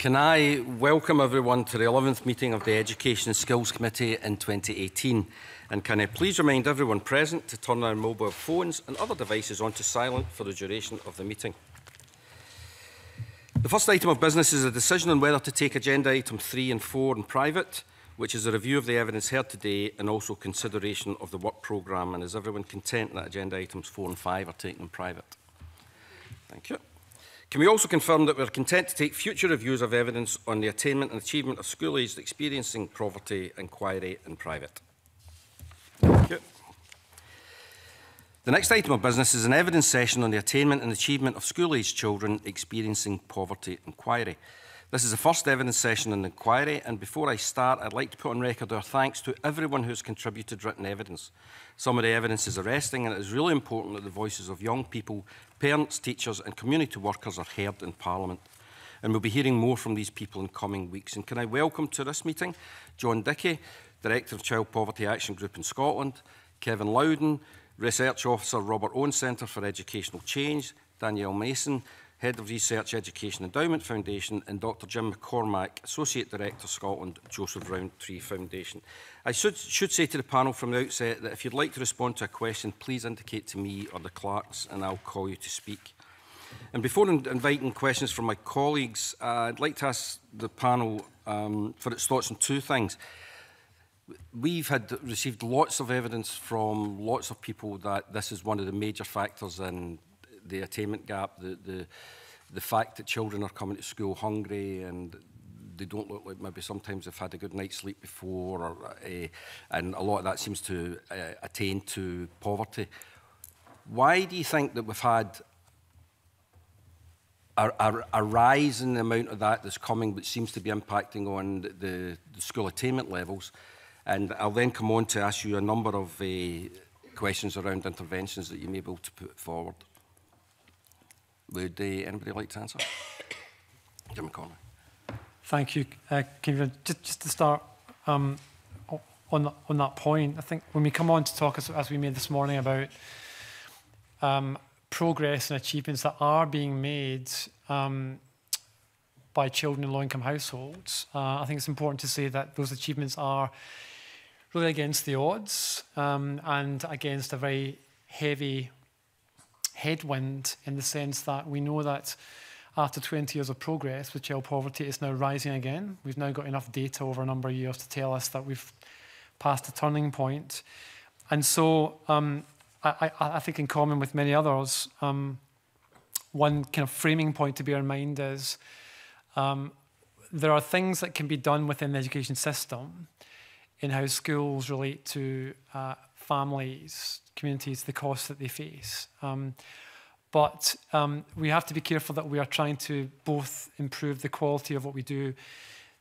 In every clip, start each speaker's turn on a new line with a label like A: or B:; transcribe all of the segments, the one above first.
A: Can I welcome everyone to the 11th meeting of the Education and Skills Committee in 2018? And can I please remind everyone present to turn their mobile phones and other devices onto silent for the duration of the meeting? The first item of business is a decision on whether to take agenda item 3 and 4 in private, which is a review of the evidence heard today and also consideration of the work programme. And is everyone content that agenda items 4 and 5 are taken in private? Thank you. Can we also confirm that we're content to take future reviews of evidence on the attainment and achievement of school-aged experiencing poverty inquiry in private? Thank you. The next item of business is an evidence session on the attainment and achievement of school-aged children experiencing poverty inquiry. This is the first evidence session the inquiry, and before I start, I'd like to put on record our thanks to everyone who has contributed written evidence. Some of the evidence is arresting, and it is really important that the voices of young people, parents, teachers, and community workers are heard in Parliament. And we'll be hearing more from these people in coming weeks. And can I welcome to this meeting John Dickey, Director of Child Poverty Action Group in Scotland, Kevin Loudon, Research Officer Robert Owen Centre for Educational Change, Danielle Mason, Head of Research Education Endowment Foundation, and Dr Jim McCormack, Associate Director Scotland, Joseph Rowntree Foundation. I should, should say to the panel from the outset that if you'd like to respond to a question, please indicate to me or the clerks and I'll call you to speak. And before in inviting questions from my colleagues, uh, I'd like to ask the panel um, for its thoughts on two things. We've had received lots of evidence from lots of people that this is one of the major factors in the attainment gap, the, the, the fact that children are coming to school hungry and they don't look like maybe sometimes they've had a good night's sleep before, or, uh, and a lot of that seems to uh, attain to poverty. Why do you think that we've had a, a, a rise in the amount of that that's coming, but seems to be impacting on the, the school attainment levels? And I'll then come on to ask you a number of uh, questions around interventions that you may be able to put forward. Would uh, anybody like to answer? Jim Connolly.
B: Thank you, uh, Just, just to start um, on, on that point, I think when we come on to talk, as, as we made this morning, about um, progress and achievements that are being made um, by children in low-income households, uh, I think it's important to say that those achievements are really against the odds um, and against a very heavy headwind in the sense that we know that after 20 years of progress with child poverty, it's now rising again. We've now got enough data over a number of years to tell us that we've passed a turning point. And so um, I, I, I, think in common with many others, um, one kind of framing point to bear in mind is um, there are things that can be done within the education system in how schools relate to uh, families, communities the costs that they face. Um, but um, we have to be careful that we are trying to both improve the quality of what we do,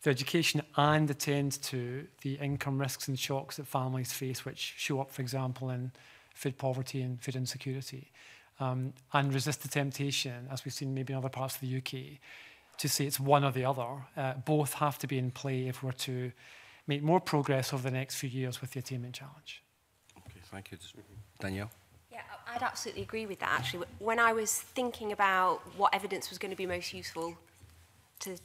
B: the education, and attend to the income risks and shocks that families face, which show up, for example, in food poverty and food insecurity, um, and resist the temptation, as we've seen maybe in other parts of the UK, to say it's one or the other. Uh, both have to be in play if we're to make more progress over the next few years with the attainment challenge.
A: Okay, thank you. Danielle?
C: Yeah, I'd absolutely agree with that, actually. When I was thinking about what evidence was going to be most useful to...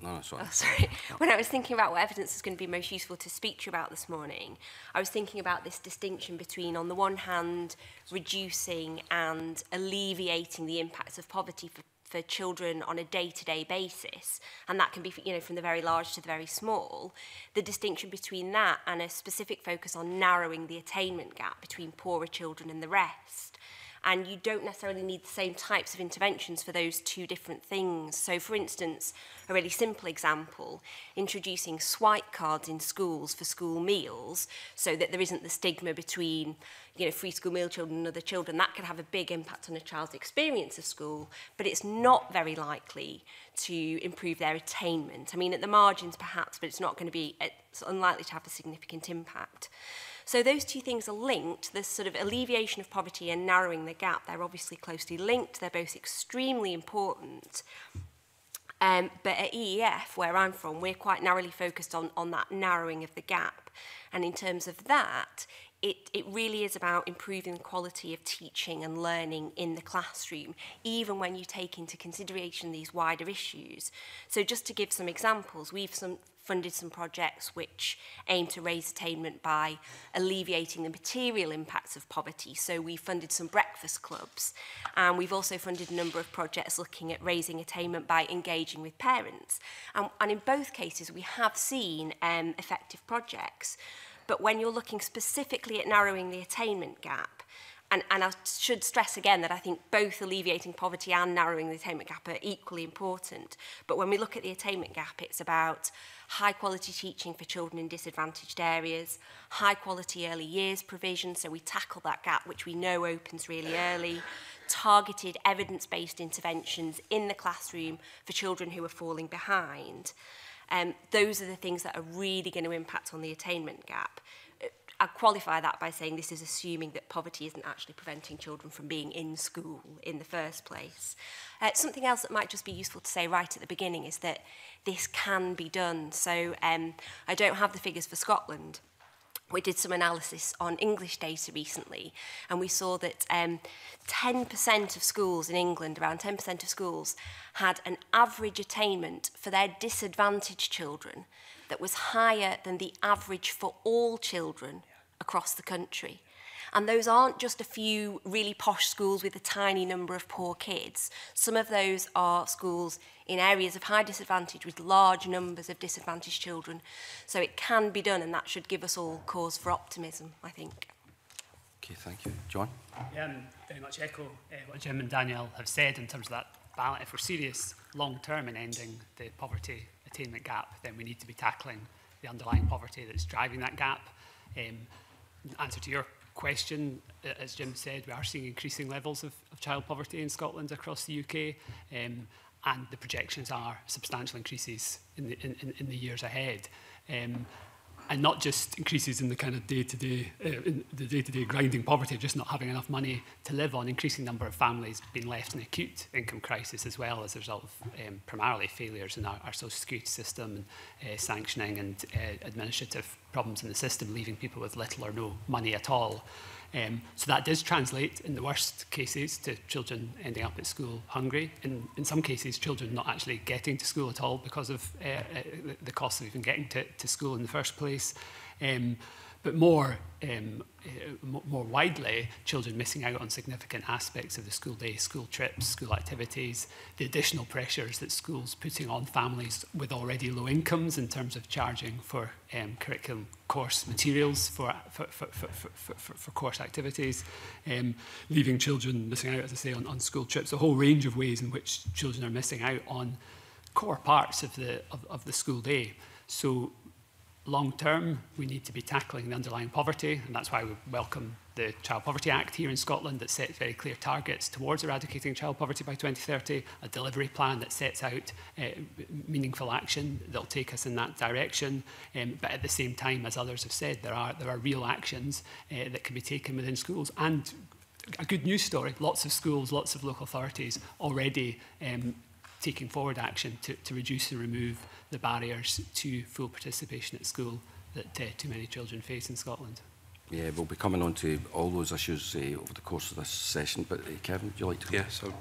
A: No, no, sorry.
C: Oh, sorry. No. When I was thinking about what evidence is going to be most useful to speak to you about this morning, I was thinking about this distinction between, on the one hand, reducing and alleviating the impacts of poverty for for children on a day-to-day -day basis, and that can be you know from the very large to the very small, the distinction between that and a specific focus on narrowing the attainment gap between poorer children and the rest and you don't necessarily need the same types of interventions for those two different things. So, for instance, a really simple example, introducing swipe cards in schools for school meals so that there isn't the stigma between you know, free school meal children and other children, that can have a big impact on a child's experience of school, but it's not very likely to improve their attainment. I mean, at the margins perhaps, but it's not going to be, it's unlikely to have a significant impact. So those two things are linked, this sort of alleviation of poverty and narrowing the gap. They're obviously closely linked. They're both extremely important. Um, but at EEF, where I'm from, we're quite narrowly focused on, on that narrowing of the gap. And in terms of that, it, it really is about improving the quality of teaching and learning in the classroom, even when you take into consideration these wider issues. So just to give some examples, we've some, funded some projects which aim to raise attainment by alleviating the material impacts of poverty. So we funded some breakfast clubs and we've also funded a number of projects looking at raising attainment by engaging with parents. And, and in both cases, we have seen um, effective projects. But when you're looking specifically at narrowing the attainment gap, And, and I should stress again that I think both alleviating poverty and narrowing the attainment gap are equally important. But when we look at the attainment gap, it's about high quality teaching for children in disadvantaged areas, high quality early years provision, so we tackle that gap which we know opens really early, targeted evidence-based interventions in the classroom for children who are falling behind. Um, those are the things that are really going to impact on the attainment gap. I qualify that by saying this is assuming that poverty isn't actually preventing children from being in school in the first place. Uh, something else that might just be useful to say right at the beginning is that this can be done. So um, I don't have the figures for Scotland, we did some analysis on English data recently, and we saw that um, 10% of schools in England, around 10% of schools, had an average attainment for their disadvantaged children that was higher than the average for all children across the country. And those aren't just a few really posh schools with a tiny number of poor kids. Some of those are schools in areas of high disadvantage with large numbers of disadvantaged children. So it can be done and that should give us all cause for optimism, I think.
A: Okay, thank you. John?
D: Yeah, um, very much echo uh, what Jim and Danielle have said in terms of that balance. If we're serious long term in ending the poverty attainment gap, then we need to be tackling the underlying poverty that's driving that gap. Um, answer to your question, uh, as Jim said, we are seeing increasing levels of, of child poverty in Scotland across the UK, um, and the projections are substantial increases in the, in, in the years ahead. Um, and not just increases in the kind of day-to-day, -day, uh, in the day-to-day -day grinding poverty of just not having enough money to live on, increasing number of families being left in acute income crisis as well as a result of um, primarily failures in our, our social security system and uh, sanctioning and uh, administrative problems in the system, leaving people with little or no money at all. Um, so that does translate, in the worst cases, to children ending up at school hungry. In, in some cases, children not actually getting to school at all because of uh, uh, the cost of even getting to, to school in the first place. Um, But more, um, uh, more widely, children missing out on significant aspects of the school day, school trips, school activities, the additional pressures that schools putting on families with already low incomes in terms of charging for um, curriculum course materials for, for, for, for, for, for, for course activities, um, leaving children missing out, as I say, on, on school trips, a whole range of ways in which children are missing out on core parts of the, of, of the school day. So long term, we need to be tackling the underlying poverty, and that's why we welcome the Child Poverty Act here in Scotland that sets very clear targets towards eradicating child poverty by 2030, a delivery plan that sets out uh, meaningful action that will take us in that direction. Um, but at the same time, as others have said, there are, there are real actions uh, that can be taken within schools and a good news story. Lots of schools, lots of local authorities already um, taking forward action to, to reduce and remove the barriers to full participation at school that uh, too many children face in Scotland.
A: Yeah, we'll be coming on to all those issues uh, over the course of this session, but uh, Kevin, would you like to?
E: Yeah, so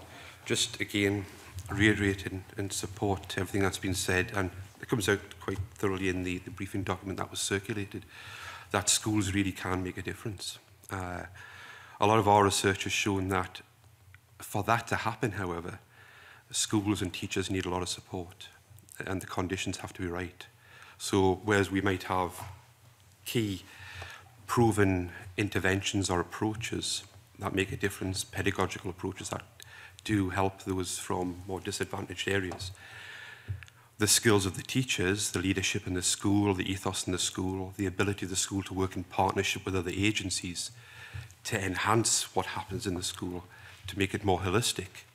E: just again, reiterating and support everything that's been said, and it comes out quite thoroughly in the, the briefing document that was circulated, that schools really can make a difference. Uh, a lot of our research has shown that for that to happen, however, schools and teachers need a lot of support and the conditions have to be right. So whereas we might have key proven interventions or approaches that make a difference, pedagogical approaches that do help those from more disadvantaged areas. The skills of the teachers, the leadership in the school, the ethos in the school, the ability of the school to work in partnership with other agencies to enhance what happens in the school, to make it more holistic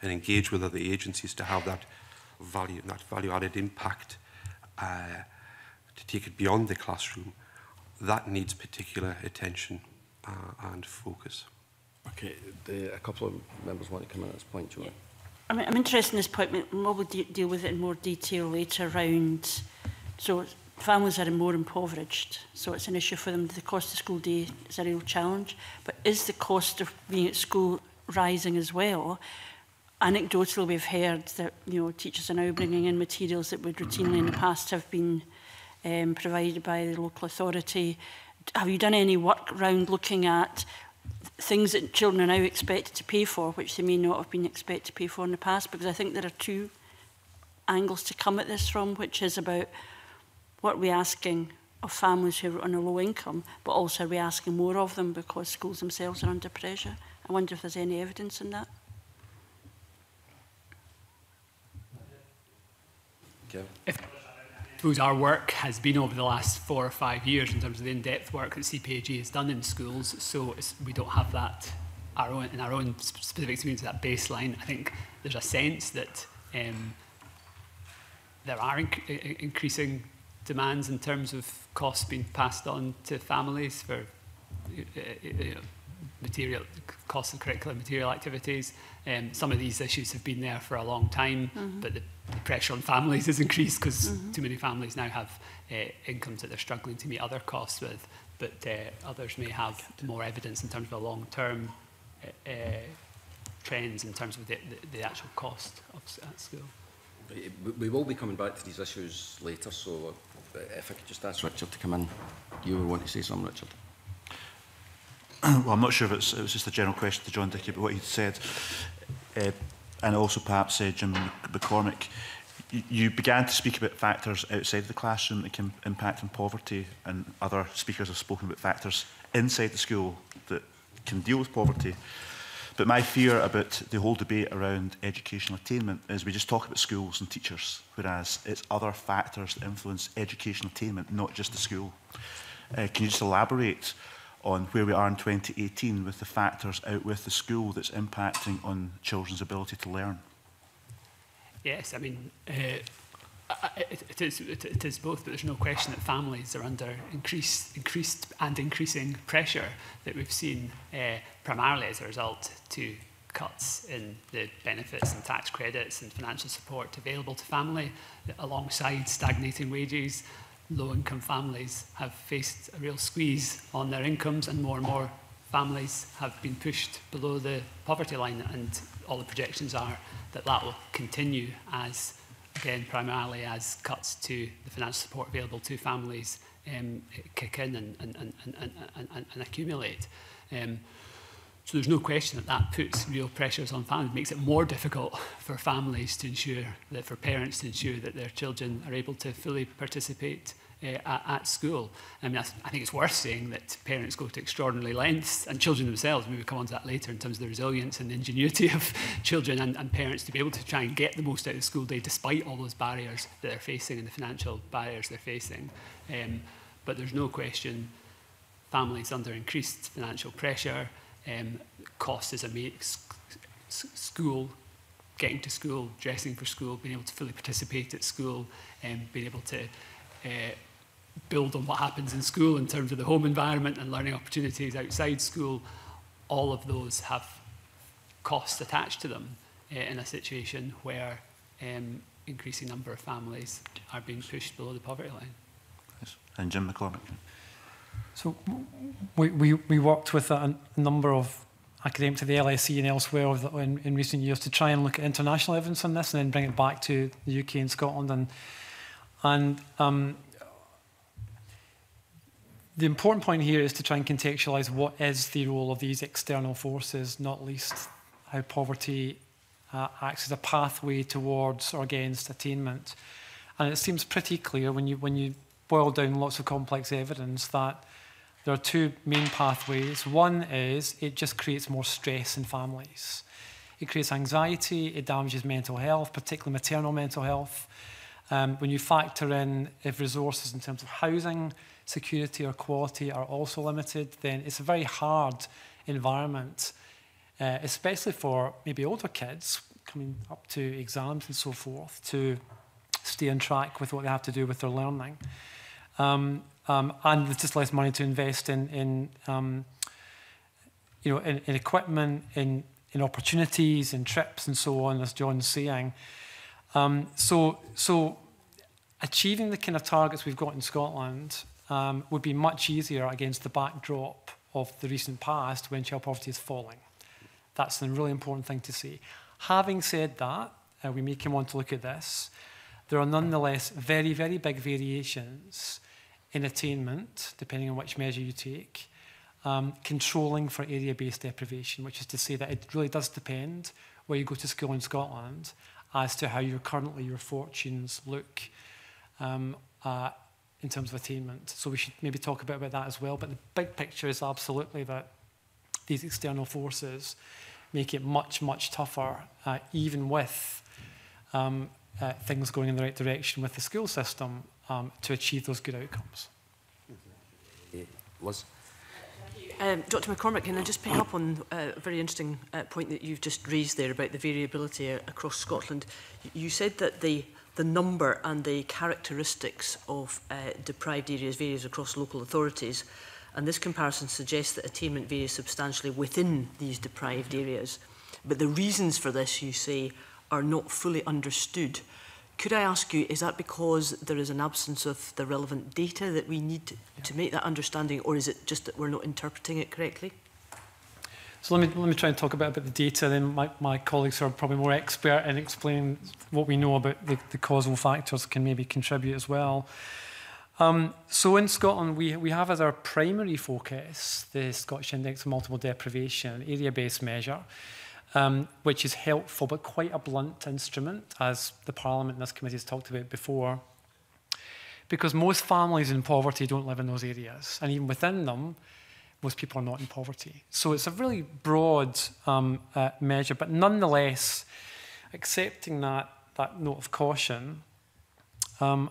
E: and engage with other agencies to have that value, that value-added impact uh, to take it beyond the classroom, that needs particular attention uh, and focus.
A: Okay, the, a couple of members want to come in at this point, Joanne.
F: I'm, I'm interested in this point, but we'll de deal with it in more detail later around. So families are more impoverished, so it's an issue for them. The cost of school day is a real challenge, but is the cost of being at school rising as well? anecdotal we've heard that you know teachers are now bringing in materials that would routinely in the past have been um, provided by the local authority. Have you done any work around looking at things that children are now expected to pay for, which they may not have been expected to pay for in the past? Because I think there are two angles to come at this from, which is about what we're we asking of families who are on a low income, but also are we asking more of them because schools themselves are under pressure? I wonder if there's any evidence in that.
D: Kevin. suppose our work has been over the last four or five years in terms of the in-depth work that CPAG has done in schools, so we don't have that our own, in our own specific experience, that baseline. I think there's a sense that um, there are inc increasing demands in terms of costs being passed on to families for uh, you know, material costs of curriculum material activities. Um, some of these issues have been there for a long time, mm -hmm. but the the pressure on families has increased because mm -hmm. too many families now have uh, eh, incomes that they're struggling to meet other costs with, but uh, others may have more evidence in terms of a long-term uh, trends in terms of the, the, the actual cost of at school.
A: We will be coming back to these issues later, so if I could just ask Richard to come in. You were wanting to say something, Richard.
G: well, I'm not sure if it's, it was just a general question to John Dickey, but what he said, uh, and also perhaps uh, Jim McCormick, you began to speak about factors outside of the classroom that can impact on poverty, and other speakers have spoken about factors inside the school that can deal with poverty. But my fear about the whole debate around educational attainment is we just talk about schools and teachers, whereas it's other factors that influence educational attainment, not just the school. Uh, can you just elaborate on where we are in 2018 with the factors out with the school that's impacting on children's ability to learn?
D: Yes, I mean, uh, it, it, is, it, it is both, but there's no question that families are under increased, increased and increasing pressure that we've seen uh, primarily as a result to cuts in the benefits and tax credits and financial support available to family alongside stagnating wages low-income families have faced a real squeeze on their incomes and more and more families have been pushed below the poverty line and all the projections are that that will continue as, again, primarily as cuts to the financial support available to families um, kick in and, and, and, and, and, and, and accumulate. Um, so there's no question that that puts real pressures on families, makes it more difficult for families to ensure that, for parents to ensure that their children are able to fully participate uh, at, at school. I mean, I, think it's worth saying that parents go to extraordinary lengths, and children themselves, maybe we'll come on to that later, in terms of the resilience and ingenuity of children and, and parents to be able to try and get the most out of the school day despite all those barriers that they're facing and the financial barriers they're facing. Um, but there's no question families under increased financial pressure, um, cost is a school getting to school, dressing for school, being able to fully participate at school, and um, being able to uh, build on what happens in school in terms of the home environment and learning opportunities outside school, all of those have costs attached to them uh, in a situation where um, increasing number of families are being pushed below the poverty line.
G: Yes. And Jim McCormick.
B: So we, we, we worked with a, number of academics at the LSE and elsewhere in, in recent years to try and look at international evidence on this and then bring it back to the UK and Scotland. And, and um, The important point here is to try and contextualize what is the role of these external forces, not least how poverty uh, acts as a pathway towards or against attainment. And it seems pretty clear when you, when you boil down lots of complex evidence that there are two main pathways. One is it just creates more stress in families. It creates anxiety, it damages mental health, particularly maternal mental health. Um, when you factor in if resources in terms of housing, security or quality are also limited, then it's a very hard environment, uh, especially for maybe older kids coming up to exams and so forth to stay on track with what they have to do with their learning. Um, um, and there's just less money to invest in, in um, you know, in, in equipment, in, in opportunities, in trips, and so on, as John's saying. Um, so, so achieving the kind of targets we've got in Scotland um, would be much easier against the backdrop of the recent past when child poverty is falling. That's a really important thing to see. Having said that, uh, we may come on to look at this, there are nonetheless very, very big variations in attainment, depending on which measure you take, um, controlling for area-based deprivation, which is to say that it really does depend where you go to school in Scotland as to how your currently your fortunes look. Um, uh, in terms of attainment. So we should maybe talk a bit about that as well. But the big picture is absolutely that these external forces make it much, much tougher, uh, even with um, uh, things going in the right direction with the school system um, to achieve those good outcomes.
A: Liz?
H: Um, Dr McCormick, can I just pick up on uh, a very interesting uh, point that you've just raised there about the variability uh, across Scotland? You said that the the number and the characteristics of uh, deprived areas varies across local authorities. And this comparison suggests that attainment varies substantially within these deprived areas. But the reasons for this, you say, are not fully understood. Could I ask you, is that because there is an absence of the relevant data that we need yeah. to make that understanding, or is it just that we're not interpreting it correctly?
B: So let me, let me try and talk a bit about the data, then my, my colleagues are probably more expert in explaining what we know about the, the causal factors can maybe contribute as well. Um, so in Scotland, we, we have as our primary focus the Scottish Index of Multiple Deprivation, an area-based measure, um, which is helpful but quite a blunt instrument, as the Parliament and this committee has talked about before, because most families in poverty don't live in those areas. And even within them, most people are not in poverty. So it's a really broad um, uh, measure, but nonetheless, accepting that, that note of caution, um,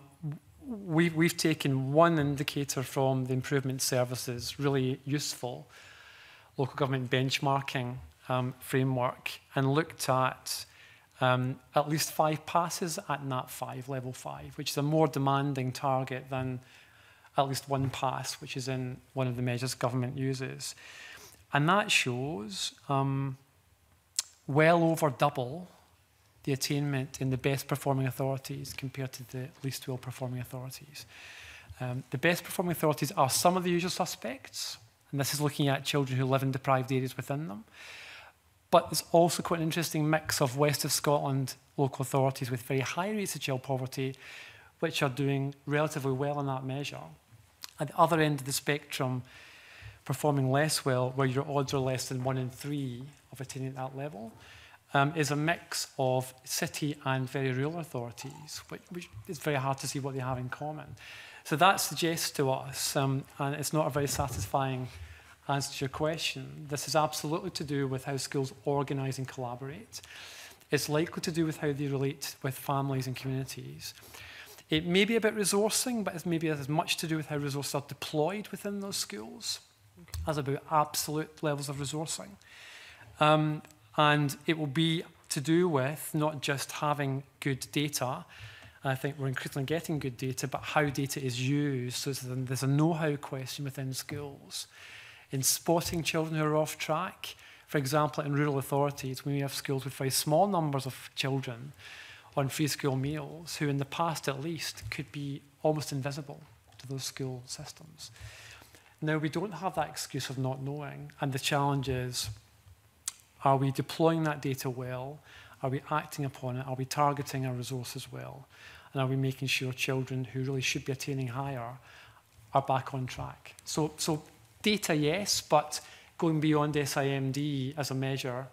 B: we, we've taken one indicator from the improvement services, really useful local government benchmarking um, framework, and looked at um, at least five passes at NAT 5, level 5, which is a more demanding target than at least one pass, which is in one of the measures government uses. And that shows um, well over double the attainment in the best performing authorities compared to the least well performing authorities. Um, the best performing authorities are some of the usual suspects, and this is looking at children who live in deprived areas within them. But there's also quite an interesting mix of West of Scotland local authorities with very high rates of child poverty, which are doing relatively well in that measure. at the other end of the spectrum performing less well, where your odds are less than one in three of attaining that level, um, is a mix of city and very rural authorities, which, which is very hard to see what they have in common. So that suggests to us, um, and it's not a very satisfying answer to your question, this is absolutely to do with how schools organise and collaborate. It's likely to do with how they relate with families and communities. It may be about resourcing, but it's maybe as much to do with how resources are deployed within those schools okay. as about absolute levels of resourcing. Um, and it will be to do with not just having good data, I think we're increasingly getting good data, but how data is used. So there's a know-how question within schools. In spotting children who are off track, for example, in rural authorities, we have schools with very small numbers of children on free school meals who, in the past at least, could be almost invisible to those school systems. Now, we don't have that excuse of not knowing, and the challenge is are we deploying that data well? Are we acting upon it? Are we targeting our resources well? And are we making sure children who really should be attaining higher are back on track? So, so data, yes, but going beyond SIMD as a measure,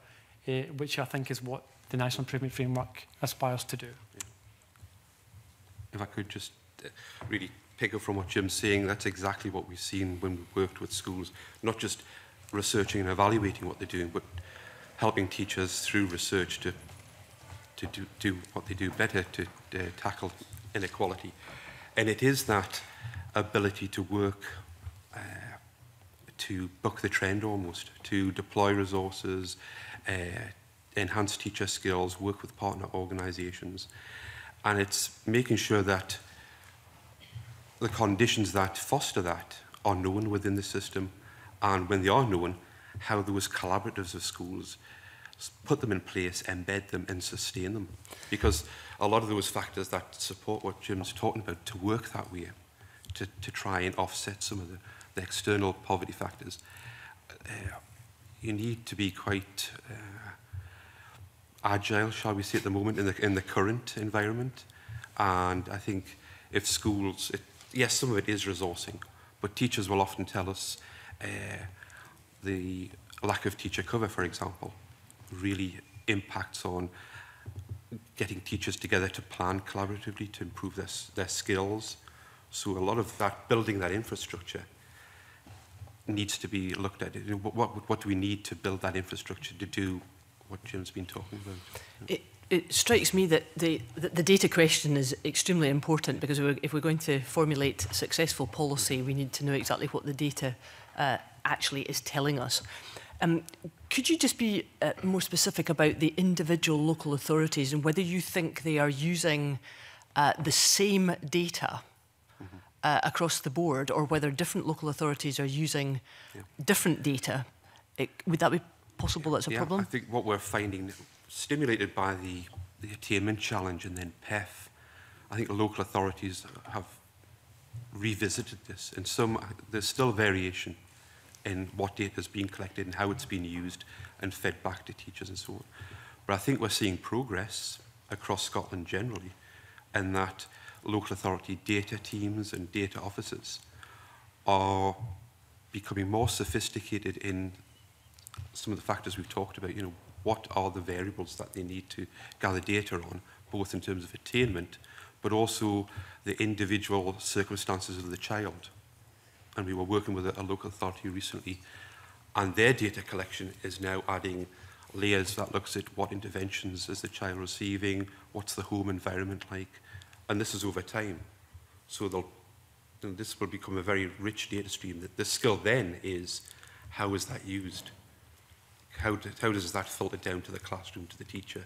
B: eh, which I think is what the National Improvement Framework aspires to do. Yeah.
E: If I could just uh, really pick up from what Jim's saying, that's exactly what we've seen when we've worked with schools, not just researching and evaluating what they're doing, but helping teachers through research to, to do, do what they do better to uh, tackle inequality. And it is that ability to work uh, to buck the trend almost, to deploy resources, uh, enhance teacher skills, work with partner organisations. And it's making sure that the conditions that foster that are known within the system and when they are known, how those collaboratives of schools put them in place, embed them and sustain them. Because a lot of those factors that support what Jim's talking about, to work that way, to, to try and offset some of the, the external poverty factors, uh, you need to be quite uh, agile, shall we say, at the moment in the, in the current environment. And I think if schools, it, yes, some of it is resourcing, but teachers will often tell us uh, the lack of teacher cover, for example, really impacts on getting teachers together to plan collaboratively to improve their, their skills. So a lot of that, building that infrastructure needs to be looked at. What, what, what do we need to build that infrastructure to do what Jim's been talking about.
H: It, it strikes me that the, the, the data question is extremely important because if we're, if we're going to formulate successful policy, we need to know exactly what the data uh, actually is telling us. Um, could you just be uh, more specific about the individual local authorities and whether you think they are using uh, the same data mm-hmm. uh, across the board or whether different local authorities are using yeah. different data? It, would that be possible that's a
E: yeah,
H: problem?
E: I think what we're finding, stimulated by the, the attainment challenge and then PEF, I think local authorities have revisited this. And some, there's still variation in what data is being collected and how it's being used and fed back to teachers and so on. But I think we're seeing progress across Scotland generally and that local authority data teams and data officers are becoming more sophisticated in some of the factors we've talked about, you know, what are the variables that they need to gather data on, both in terms of attainment, but also the individual circumstances of the child. And we were working with a, a local authority recently, and their data collection is now adding layers that looks at what interventions is the child receiving, what's the home environment like, and this is over time. So they'll, this will become a very rich data stream. The, the skill then is how is that used? how, do, how does that filter down to the classroom, to the teacher?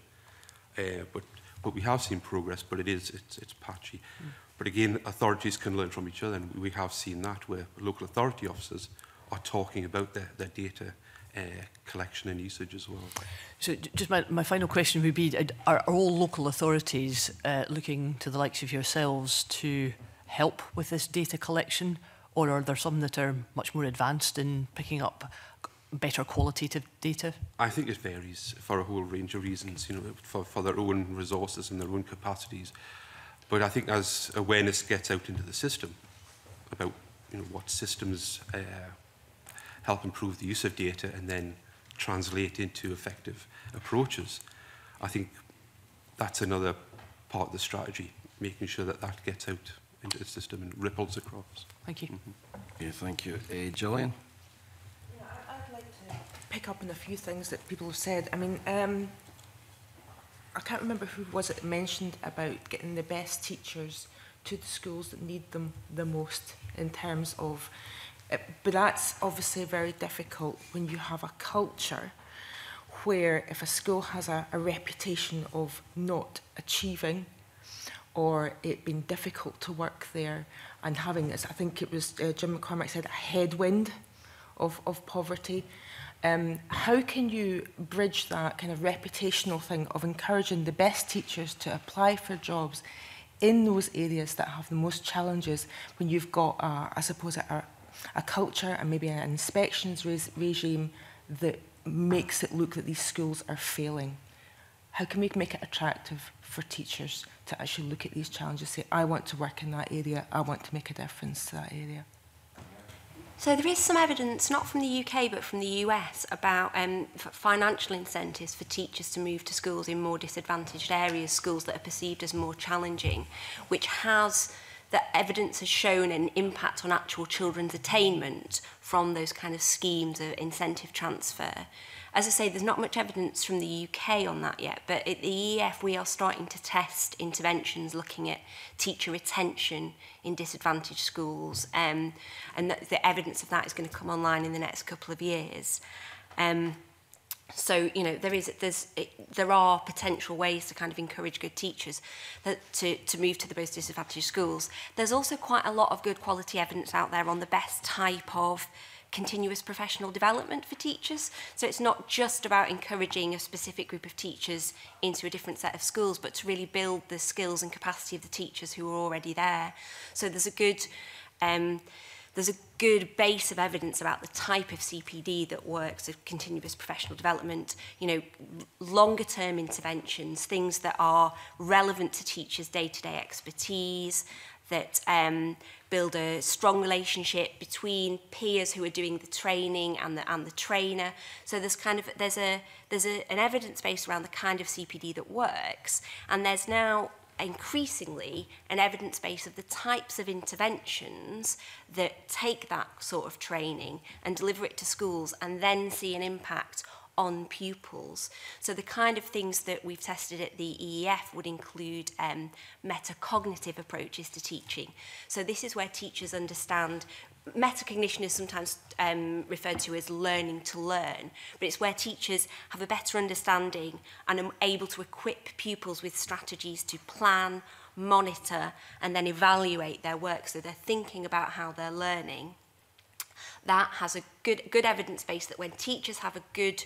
E: Uh, but, but we have seen progress, but it is, it's, it's patchy. Mm. But again, authorities can learn from each other, and we have seen that where local authority officers are talking about their, their data uh, collection and usage as well.
H: So just my, my final question would be, are, are all local authorities uh, looking to the likes of yourselves to help with this data collection, or are there some that are much more advanced in picking up better qualitative data?
E: I think it varies for a whole range of reasons, you know, for, for their own resources and their own capacities. But I think as awareness gets out into the system about, you know, what systems uh, help improve the use of data and then translate into effective approaches, I think that's another part of the strategy, making sure that that gets out into the system and ripples across.
H: Thank you.
A: Mm -hmm. Yeah, thank you. Uh, Gillian?
I: pick up on a few things that people have said. I mean, um, I can't remember who was it mentioned about getting the best teachers to the schools that need them the most in terms of, uh, but that's obviously very difficult when you have a culture where if a school has a, a reputation of not achieving or it being difficult to work there and having, as I think it was uh, Jim McCormack said, a headwind of, of poverty, Um, how can you bridge that kind of reputational thing of encouraging the best teachers to apply for jobs in those areas that have the most challenges when you've got, a, I suppose, a, a culture and maybe an inspections re regime that makes it look that these schools are failing? How can we make it attractive for teachers to actually look at these challenges, say, I want to work in that area, I want to make a difference to that area?
C: So there is some evidence, not from the UK but from the US, about um, financial incentives for teachers to move to schools in more disadvantaged areas, schools that are perceived as more challenging, which has that evidence has shown an impact on actual children's attainment from those kind of schemes of incentive transfer. As I say, there's not much evidence from the UK on that yet, but at the EF e we are starting to test interventions looking at teacher retention in disadvantaged schools, um, and that the evidence of that is going to come online in the next couple of years. Um, so you know there is there's it, there are potential ways to kind of encourage good teachers that to to move to the most disadvantaged schools there's also quite a lot of good quality evidence out there on the best type of continuous professional development for teachers. So it's not just about encouraging a specific group of teachers into a different set of schools, but to really build the skills and capacity of the teachers who are already there. So there's a good... Um, there's a good base of evidence about the type of CPD that works of continuous professional development, you know, longer term interventions, things that are relevant to teachers' day-to-day -day expertise, that um, build a strong relationship between peers who are doing the training and the and the trainer so there's kind of there's a there's a, an evidence base around the kind of CPD that works and there's now increasingly an evidence base of the types of interventions that take that sort of training and deliver it to schools and then see an impact on pupils. So the kind of things that we've tested at the EEF would include um, metacognitive approaches to teaching. So this is where teachers understand metacognition is sometimes um, referred to as learning to learn, but it's where teachers have a better understanding and are able to equip pupils with strategies to plan, monitor and then evaluate their work so they're thinking about how they're learning that has a good good evidence base that when teachers have a good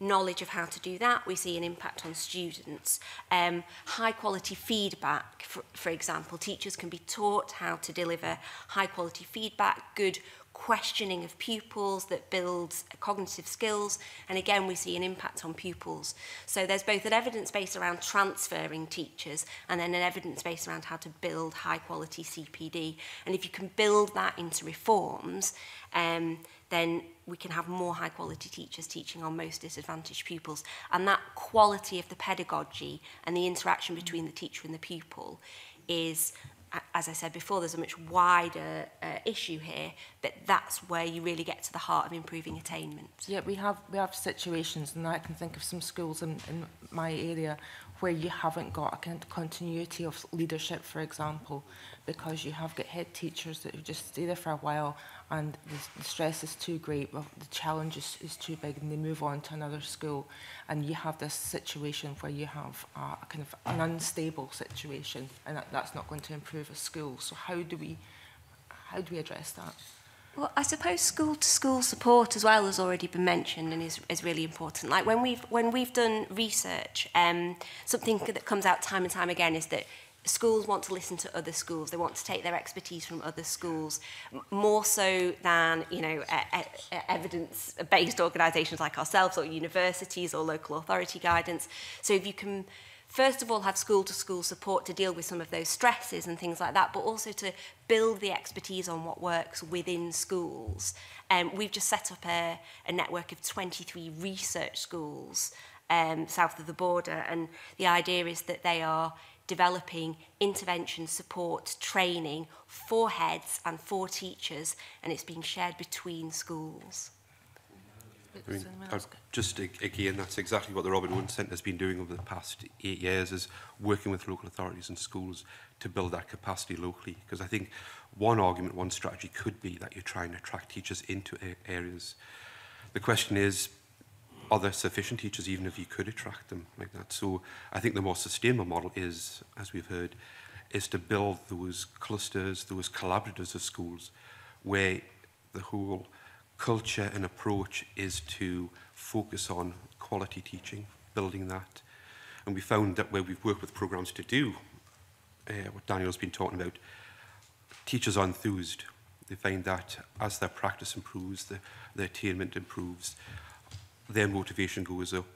C: knowledge of how to do that, we see an impact on students. Um, high quality feedback, for, for example, teachers can be taught how to deliver high quality feedback, good questioning of pupils that builds cognitive skills and again we see an impact on pupils so there's both an evidence base around transferring teachers and then an evidence base around how to build high quality CPD and if you can build that into reforms um, then we can have more high quality teachers teaching our most disadvantaged pupils and that quality of the pedagogy and the interaction between the teacher and the pupil is as I said before there's a much wider uh, issue here but that's where you really get to the heart of improving attainment.
I: Yeah we have we have situations and I can think of some schools in, in my area where you haven't got a kind of continuity of leadership for example because you have got head teachers that have just stay there for a while and the, the stress is too great, well, the challenge is, is too big, and they move on to another school, and you have this situation where you have a, a kind of an unstable situation, and that, that's not going to improve a school. So how do we, how do we address that?
C: Well, I suppose school-to-school -school support as well has already been mentioned and is, is really important. Like when we've, when we've done research, um, something that comes out time and time again is that schools want to listen to other schools. They want to take their expertise from other schools more so than, you know, e, e, e, evidence-based uh, organisations like ourselves or universities or local authority guidance. So if you can first of all have school to school support to deal with some of those stresses and things like that but also to build the expertise on what works within schools um we've just set up a a network of 23 research schools um south of the border and the idea is that they are developing intervention support training for heads and for teachers, and it's being shared between schools.
E: I mean, I've just again, that's exactly what the Robin Owen Centre has been doing over the past eight years, is working with local authorities and schools to build that capacity locally. Because I think one argument, one strategy could be that you're trying to attract teachers into areas. The question is, are there sufficient teachers even if you could attract them like that? So I think the more sustainable model is, as we've heard, is to build those clusters, those collaborators of schools where the whole culture and approach is to focus on quality teaching, building that. And we found that where we've worked with programs to do uh, what Daniel's been talking about, teachers are enthused. They find that as their practice improves, the, their attainment improves their motivation goes up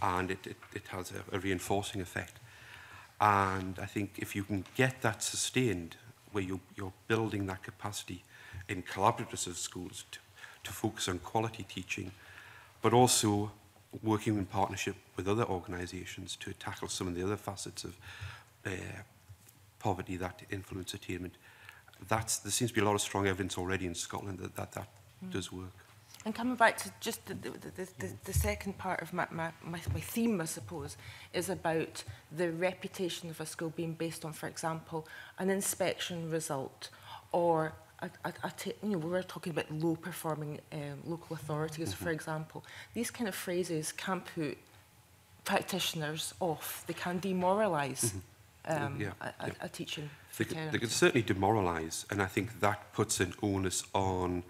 E: and it, it, it has a, a reinforcing effect. And I think if you can get that sustained, where you, you're building that capacity in collaborative schools to, to focus on quality teaching, but also working in partnership with other organisations to tackle some of the other facets of uh, poverty that influence attainment. That's, there seems to be a lot of strong evidence already in Scotland that that, that mm. does work.
I: And coming back to just the, the, the, the, the second part of my, my, my, my theme, I suppose, is about the reputation of a school being based on, for example, an inspection result or a, a, a you know, we were talking about low-performing um, local authorities, for mm-hmm. example. These kind of phrases can put practitioners off. They can demoralise mm -hmm. um, oh, yeah, a, yeah. a teaching.
E: They, they can certainly demoralise, and I think that puts an onus on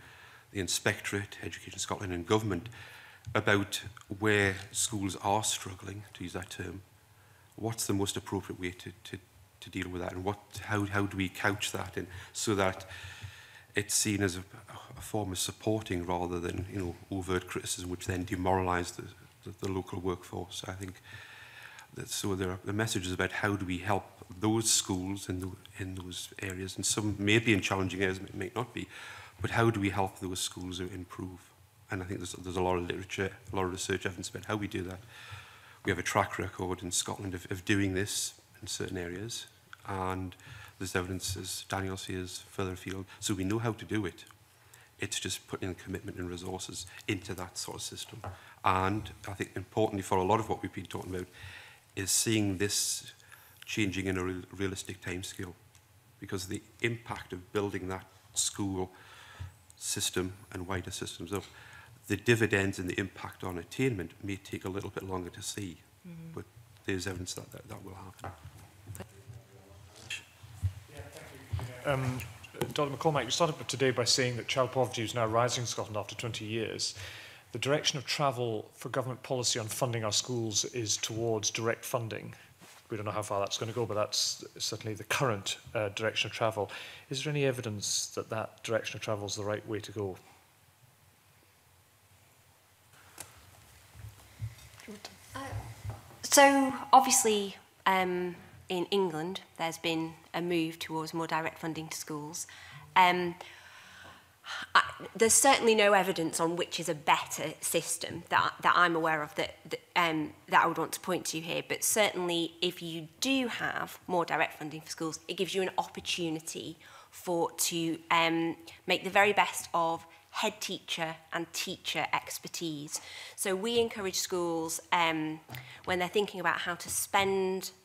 E: the Inspectorate, Education Scotland and government about where schools are struggling, to use that term. What's the most appropriate way to, to, to deal with that and what, how, how do we couch that in, so that it's seen as a, a form of supporting rather than you know overt criticism which then demoralises the, the, the local workforce. I think that, so there are the messages about how do we help those schools in, the, in those areas and some may be in challenging areas, may not be, But how do we help those schools improve? And I think there's, there's a lot of literature, a lot of research evidence about how we do that. We have a track record in Scotland of, of doing this in certain areas. And there's evidence, as Daniel says, further afield. So we know how to do it. It's just putting commitment and resources into that sort of system. And I think importantly for a lot of what we've been talking about is seeing this changing in a realistic time scale because the impact of building that school system and wider systems. So the dividends and the impact on attainment may take a little bit longer to see, mm -hmm. but there's evidence that that, that will happen.
J: Um, Dr McCormack, you started today by saying that child poverty is now rising in Scotland after 20 years. The direction of travel for government policy on funding our schools is towards direct funding. We don't know how far that's going to go, but that's certainly the current uh, direction of travel. Is there any evidence that that direction of travel is the right way to go?
C: Uh, so, obviously, um, in England, there's been a move towards more direct funding to schools. Um, I, there's certainly no evidence on which is a better system that that I'm aware of that that, um, that I would want to point to here. But certainly, if you do have more direct funding for schools, it gives you an opportunity for to um, make the very best of head teacher and teacher expertise. So we encourage schools um, when they're thinking about how to spend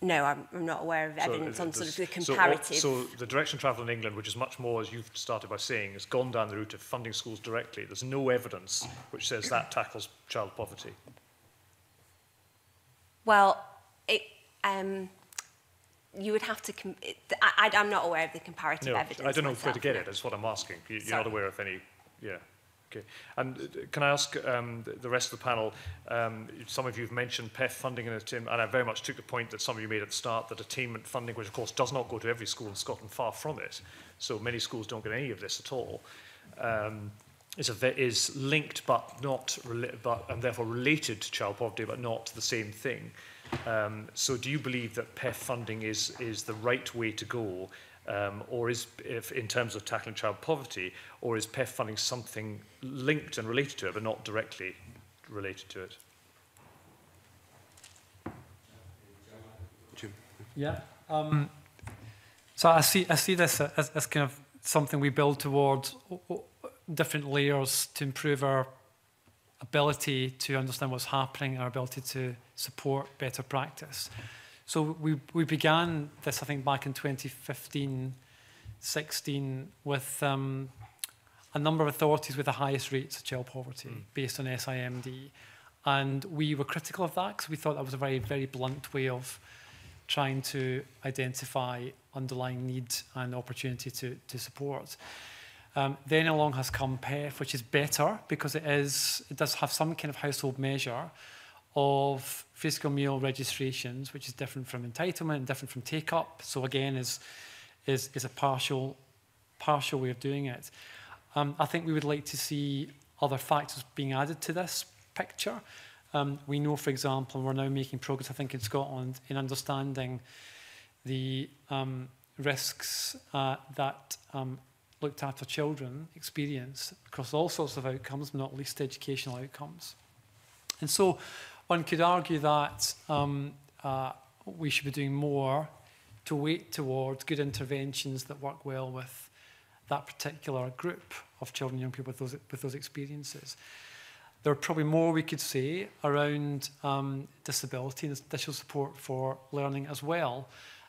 C: No, I'm, I'm not aware of evidence so, on sort of the comparative.
J: So, so the direction of travel in England, which is much more, as you've started by saying, has gone down the route of funding schools directly. There's no evidence which says that tackles child poverty.
C: Well, it, um, you would have to. It, I, I'm not aware of the comparative
J: no,
C: evidence.
J: I don't know
C: myself,
J: where to get no. it. That's what I'm asking. You, you're Sorry. not aware of any. Yeah. Okay. And uh, can I ask um, the rest of the panel, um, some of you have mentioned PEF funding and team, and I very much took the point that some of you made at the start that attainment funding, which of course does not go to every school in Scotland, far from it, so many schools don't get any of this at all, um, is, a, is linked but not, but, and therefore related to child poverty, but not the same thing. Um, so do you believe that PEF funding is, is the right way to go um, or is, if, in terms of tackling child poverty, or is PEF funding something linked and related to it, but not directly related to it? Jim.
B: Yeah. Um, so I see, I see this as, as kind of something we build towards different layers to improve our ability to understand what's happening and our ability to support better practice. So we, we began this, I think, back in 2015, 16, with um, a number of authorities with the highest rates of child poverty mm. based on SIMD. And we were critical of that because we thought that was a very, very blunt way of trying to identify underlying need and opportunity to, to support. Um, then along has come PEF, which is better because it is it does have some kind of household measure, of fiscal meal registrations, which is different from entitlement and different from take-up. So again, is, is, is a partial, partial way of doing it. Um, I think we would like to see other factors being added to this picture. Um, we know, for example, we're now making progress, I think, in Scotland in understanding the um, risks uh, that um, looked after children experience across all sorts of outcomes, not least educational outcomes. And so One could argue that um, uh, we should be doing more to wait towards good interventions that work well with that particular group of children and young people with those, with those experiences. There are probably more we could say around um, disability and additional support for learning as well.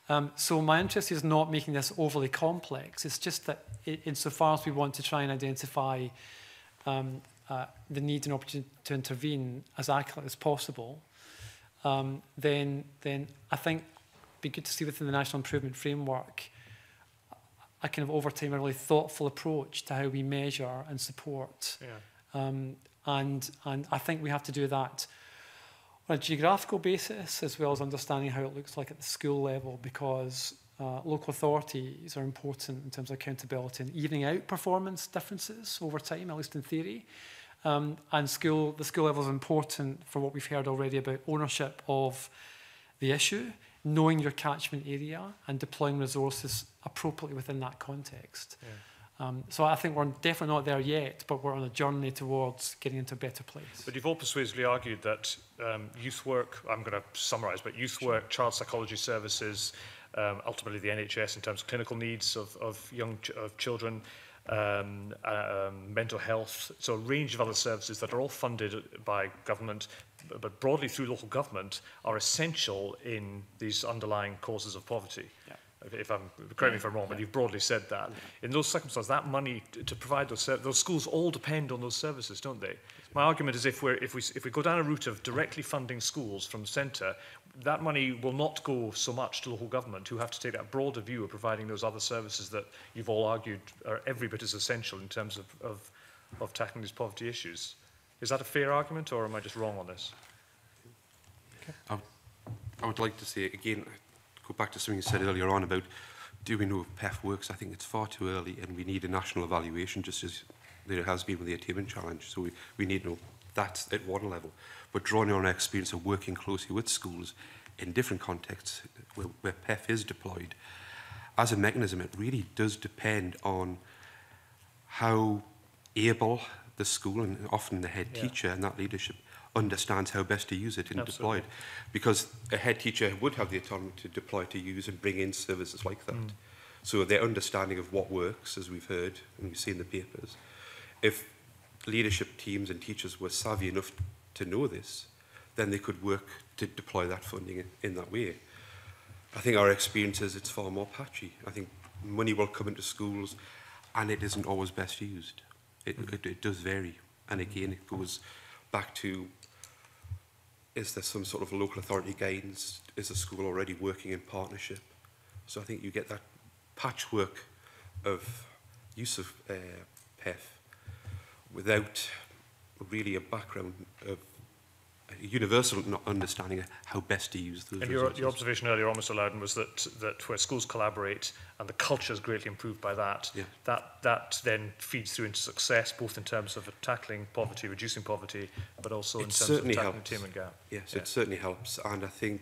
B: Um, so my interest is not making this overly complex. It's just that insofar as we want to try and identify um, uh, the need and opportunity to intervene as accurately as possible, um, then, then I think it'd be good to see within the National Improvement Framework a kind of over time a really thoughtful approach to how we measure and support.
J: Yeah.
B: Um, and, and I think we have to do that on a geographical basis as well as understanding how it looks like at the school level because uh, local authorities are important in terms of accountability and evening out performance differences over time, at least in theory. Um, and school, the school level is important for what we've heard already about ownership of the issue, knowing your catchment area and deploying resources appropriately within that context. Yeah. Um, so I think we're definitely not there yet, but we're on a journey towards getting into a better place.
J: But you've all persuasively argued that um, youth work, I'm going to summarise, but youth sure. work, child psychology services, um, ultimately the NHS in terms of clinical needs of, of young ch of children, um, uh, um, mental health, so a range of other services that are all funded by government, but broadly through local government, are essential in these underlying causes of poverty. Yeah. If I'm correct me if I'm wrong, yeah. but you've broadly said that. Yeah. In those circumstances, that money to provide those those schools all depend on those services, don't they? My argument is if, we're, if, we, if we go down a route of directly funding schools from the centre, that money will not go so much to local government who have to take that broader view of providing those other services that you've all argued are every bit as essential in terms of, of, of tackling these poverty issues. Is that a fair argument or am I just wrong on this?
E: Okay. I, I would like to say again, go back to something you said earlier on about do we know if PEF works? I think it's far too early and we need a national evaluation just as there has been with the attainment challenge. So we, we need to know that at one level. But drawing on our experience of working closely with schools in different contexts where, where PEF is deployed, as a mechanism, it really does depend on how able the school and often the head yeah. teacher and that leadership understands how best to use it and deploy it. Because a head teacher would have the autonomy to deploy, to use and bring in services like that. Mm. So their understanding of what works, as we've heard and we've seen the papers, If leadership teams and teachers were savvy enough to know this, then they could work to deploy that funding in, in that way. I think our experience is it's far more patchy. I think money will come into schools and it isn't always best used. It, mm -hmm. it, it does vary. And again, it goes back to is there some sort of local authority gains? Is the school already working in partnership? So I think you get that patchwork of use of uh, PEF without really a background of a universal understanding of how best to use those
J: and
E: your,
J: your, observation earlier on, Mr. Loudon, was that, that where schools collaborate and the culture is greatly improved by that,
E: yeah.
J: that, that then feeds through into success, both in terms of tackling poverty, reducing poverty, but also
E: it
J: in terms of tackling
E: helps.
J: the attainment gap.
E: Yes, yeah. it certainly helps. And I think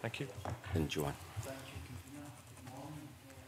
J: Thank you.
A: And Joanne.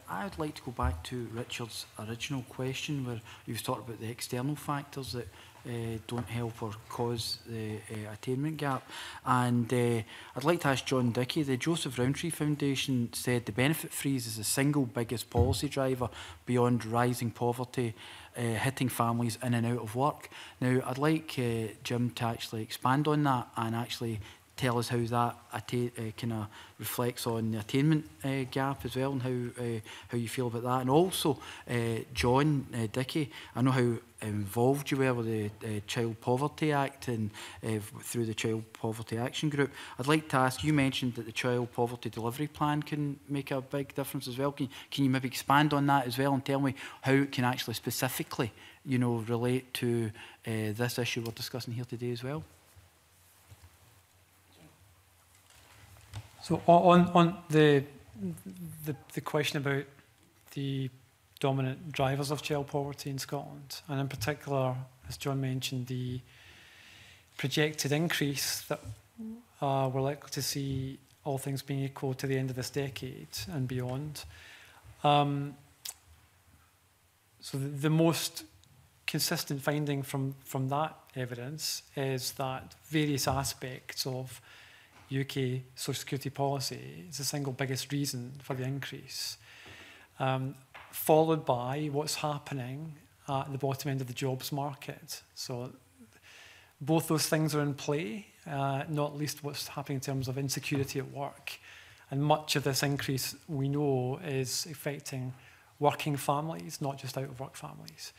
K: I would like to go back to Richard's original question where you've talked about the external factors that uh, don't help or cause the uh, eh, attainment gap. And uh, I'd like to ask John Dickey, the Joseph Rowntree Foundation said the benefit freeze is the single biggest policy driver beyond rising poverty, uh, hitting families in and out of work. Now, I'd like uh, Jim to actually expand on that and actually tell us how that uh, eh, kind of reflects on the attainment uh, gap as well and how uh, how you feel about that. And also, uh, John uh, Dickey, I know how involved you were with the uh, Child Poverty Act and uh, through the Child Poverty Action Group. I'd like to ask, you mentioned that the Child Poverty Delivery Plan can make a big difference as well. Can, can you maybe expand on that as well and tell me how it can actually specifically you know, relate to uh, this issue we're discussing here today as well?
B: So on, on the, the, the question about the dominant drivers of child poverty in Scotland, and in particular, as John mentioned, the projected increase that uh, we're likely to see, all things being equal, to the end of this decade and beyond. Um, so the, the most consistent finding from, from that evidence is that various aspects of UK social security policy is the single biggest reason for the increase, um, followed by what's happening at the bottom end of the jobs market. So both those things are in play, uh, not least what's happening in terms of insecurity at work. And much of this increase we know is affecting working families, not just out of work families.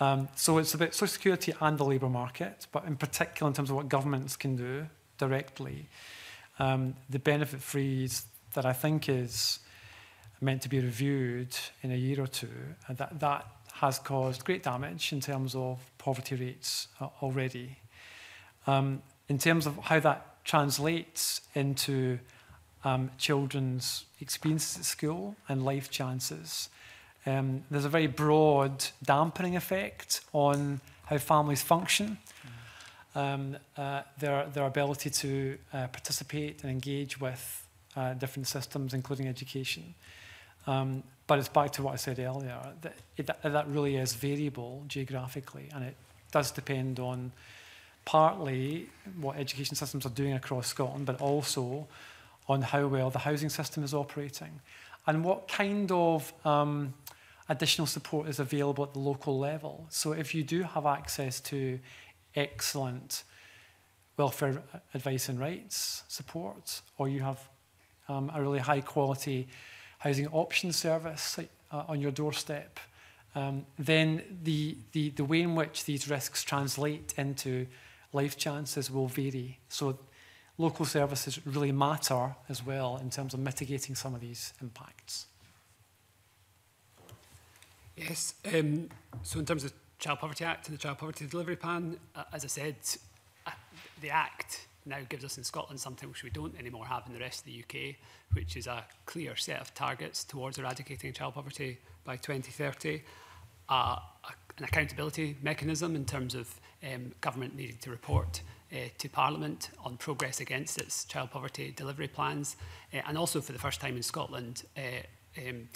B: Um, so it's about social security and the labour market, but in particular in terms of what governments can do directly. Um, the benefit freeze that I think is meant to be reviewed in a year or two, and that, that has caused great damage in terms of poverty rates uh, already. Um, in terms of how that translates into um, children's experiences at school and life chances, um, there's a very broad dampening effect on how families function um, uh, their, their ability to uh, participate and engage with uh, different systems, including education. Um, but it's back to what I said earlier, that, it, that really is variable geographically, and it does depend on partly what education systems are doing across Scotland, but also on how well the housing system is operating and what kind of um, additional support is available at the local level. So if you do have access to excellent welfare advice and rights support, or you have um, a really high quality housing option service uh, on your doorstep, um, then the, the, the way in which these risks translate into life chances will vary. So local services really matter as well in terms of mitigating some of these impacts.
D: Yes, um, so in terms of Child Poverty Act and the Child Poverty Delivery Plan. Uh, as I said, uh, the Act now gives us in Scotland something which we don't anymore have in the rest of the UK, which is a clear set of targets towards eradicating child poverty by 2030, uh, a, an accountability mechanism in terms of um, government needing to report uh, to Parliament on progress against its child poverty delivery plans, uh, and also for the first time in Scotland, uh, um,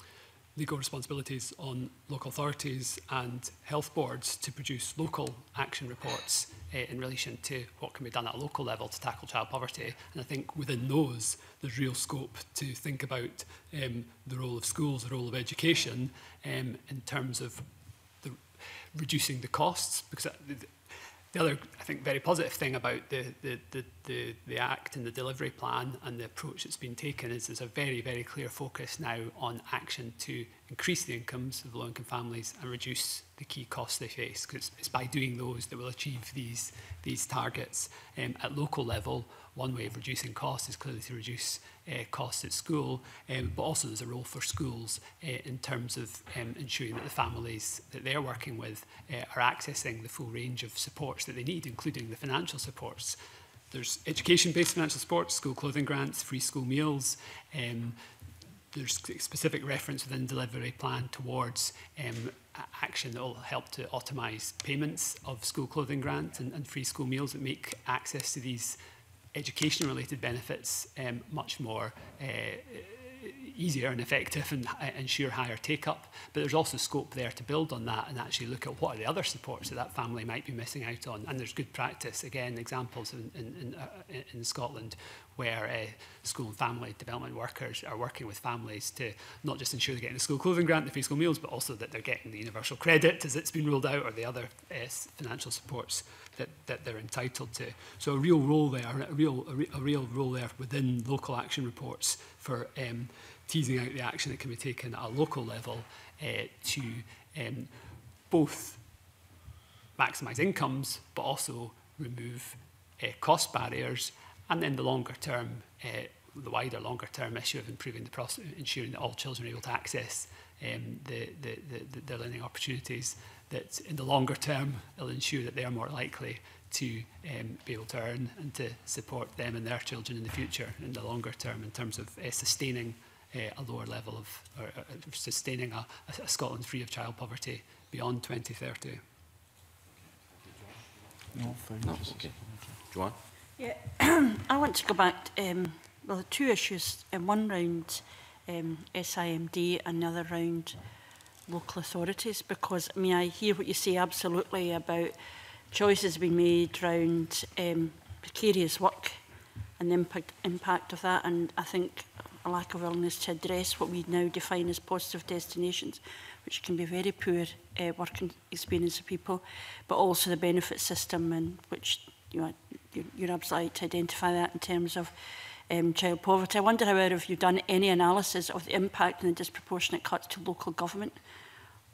D: legal responsibilities on local authorities and health boards to produce local action reports uh, in relation to what can be done at a local level to tackle child poverty. And I think within those, there's real scope to think about um, the role of schools, the role of education um, in terms of the, reducing the costs, because uh, The other, I think, very positive thing about the, the, the, the, the Act and the delivery plan and the approach that's been taken is there's a very, very clear focus now on action to increase the incomes of low-income families and reduce the key costs they face, because it's by doing those that will achieve these, these targets um, at local level one way of reducing costs is clearly to reduce uh, costs at school, um, but also there's a role for schools uh, in terms of um, ensuring that the families that they're working with uh, are accessing the full range of supports that they need, including the financial supports. There's education-based financial supports, school clothing grants, free school meals, um, there's specific reference within the delivery plan towards um, action that will help to automise payments of school clothing grants and, and free school meals that make access to these education related benefits um, much more uh, easier and effective and uh, ensure higher take up. But there's also scope there to build on that and actually look at what are the other supports that that family might be missing out on. And there's good practice, again, examples in, in, in, uh, in Scotland where uh, school and family development workers are working with families to not just ensure they're getting the school clothing grant, the free school meals, but also that they're getting the universal credit as it's been rolled out or the other uh, financial supports that, that they're entitled to. So a real role there, a real, a, re a real role there within local action reports for um, teasing out the action that can be taken at a local level uh, to um, both maximise incomes but also remove uh, cost barriers And then the longer term, uh, the wider longer term issue of improving the process, ensuring that all children are able to access um, the, the, the, their learning opportunities that in the longer term will ensure that they are more likely to um, be able to earn and to support them and their children in the future in the longer term in terms of uh, sustaining uh, a lower level of or, uh, sustaining a, a Scotland free of child poverty beyond 2030.
K: No, thank
A: no, okay. Do
F: Yeah, I want to go back. To, um, well, two issues in one round, um, SIMD, another round, local authorities. Because I mean, I hear what you say absolutely about choices being made round um, precarious work and the impact impact of that. And I think a lack of willingness to address what we now define as positive destinations, which can be very poor uh, working experience of people, but also the benefit system and which you know, you're, you're absolutely to identify that in terms of um, child poverty. I wonder, however, if you've done any analysis of the impact and the disproportionate cuts to local government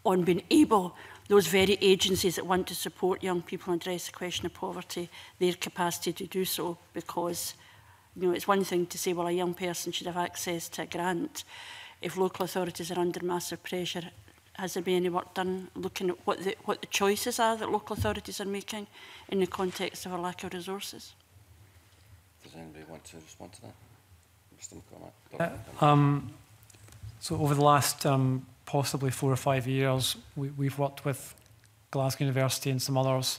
F: on being able, those very agencies that want to support young people and address the question of poverty, their capacity to do so because you know, it's one thing to say, well, a young person should have access to a grant. If local authorities are under massive pressure has there been any work done looking at what the, what the choices are that local authorities are making in the context of a lack of resources?
A: Does anybody want to respond to that? Mr McCormack.
B: Uh, um, so over the last um, possibly four or five years, we, we've worked with Glasgow University and some others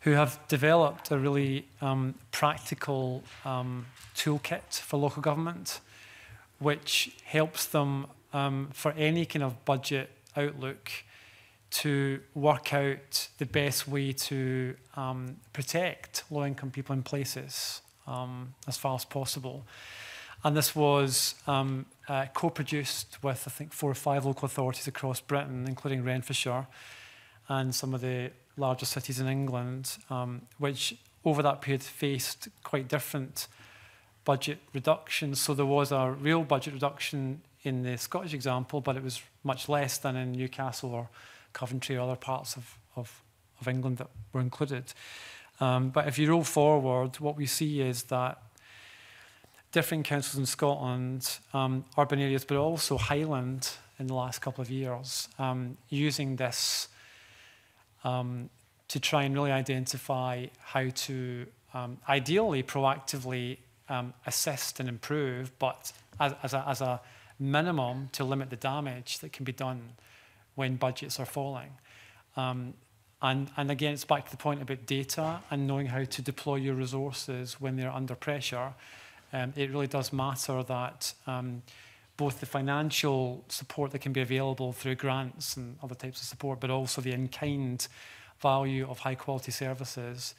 B: who have developed a really um, practical um, toolkit for local government, which helps them um, for any kind of budget outlook to work out the best way to um, protect low income people in places um, as far as possible. And this was um, uh, co produced with, I think, four or five local authorities across Britain, including Renfrewshire and some of the larger cities in England, um, which over that period faced quite different budget reductions. So there was a real budget reduction in the Scottish example, but it was much less than in Newcastle or Coventry or other parts of, of, of England that were included. Um, but if you roll forward, what we see is that different councils in Scotland, um, urban areas, but also Highland in the last couple of years, um, using this um, to try and really identify how to um, ideally proactively um, assist and improve, but as, as a, as a minimum to limit the damage that can be done when budgets are falling. Um, and, and again, it's back to the point about data and knowing how to deploy your resources when they're under pressure. Um, it really does matter that um, both the financial support that can be available through grants and other types of support, but also the in-kind value of high quality services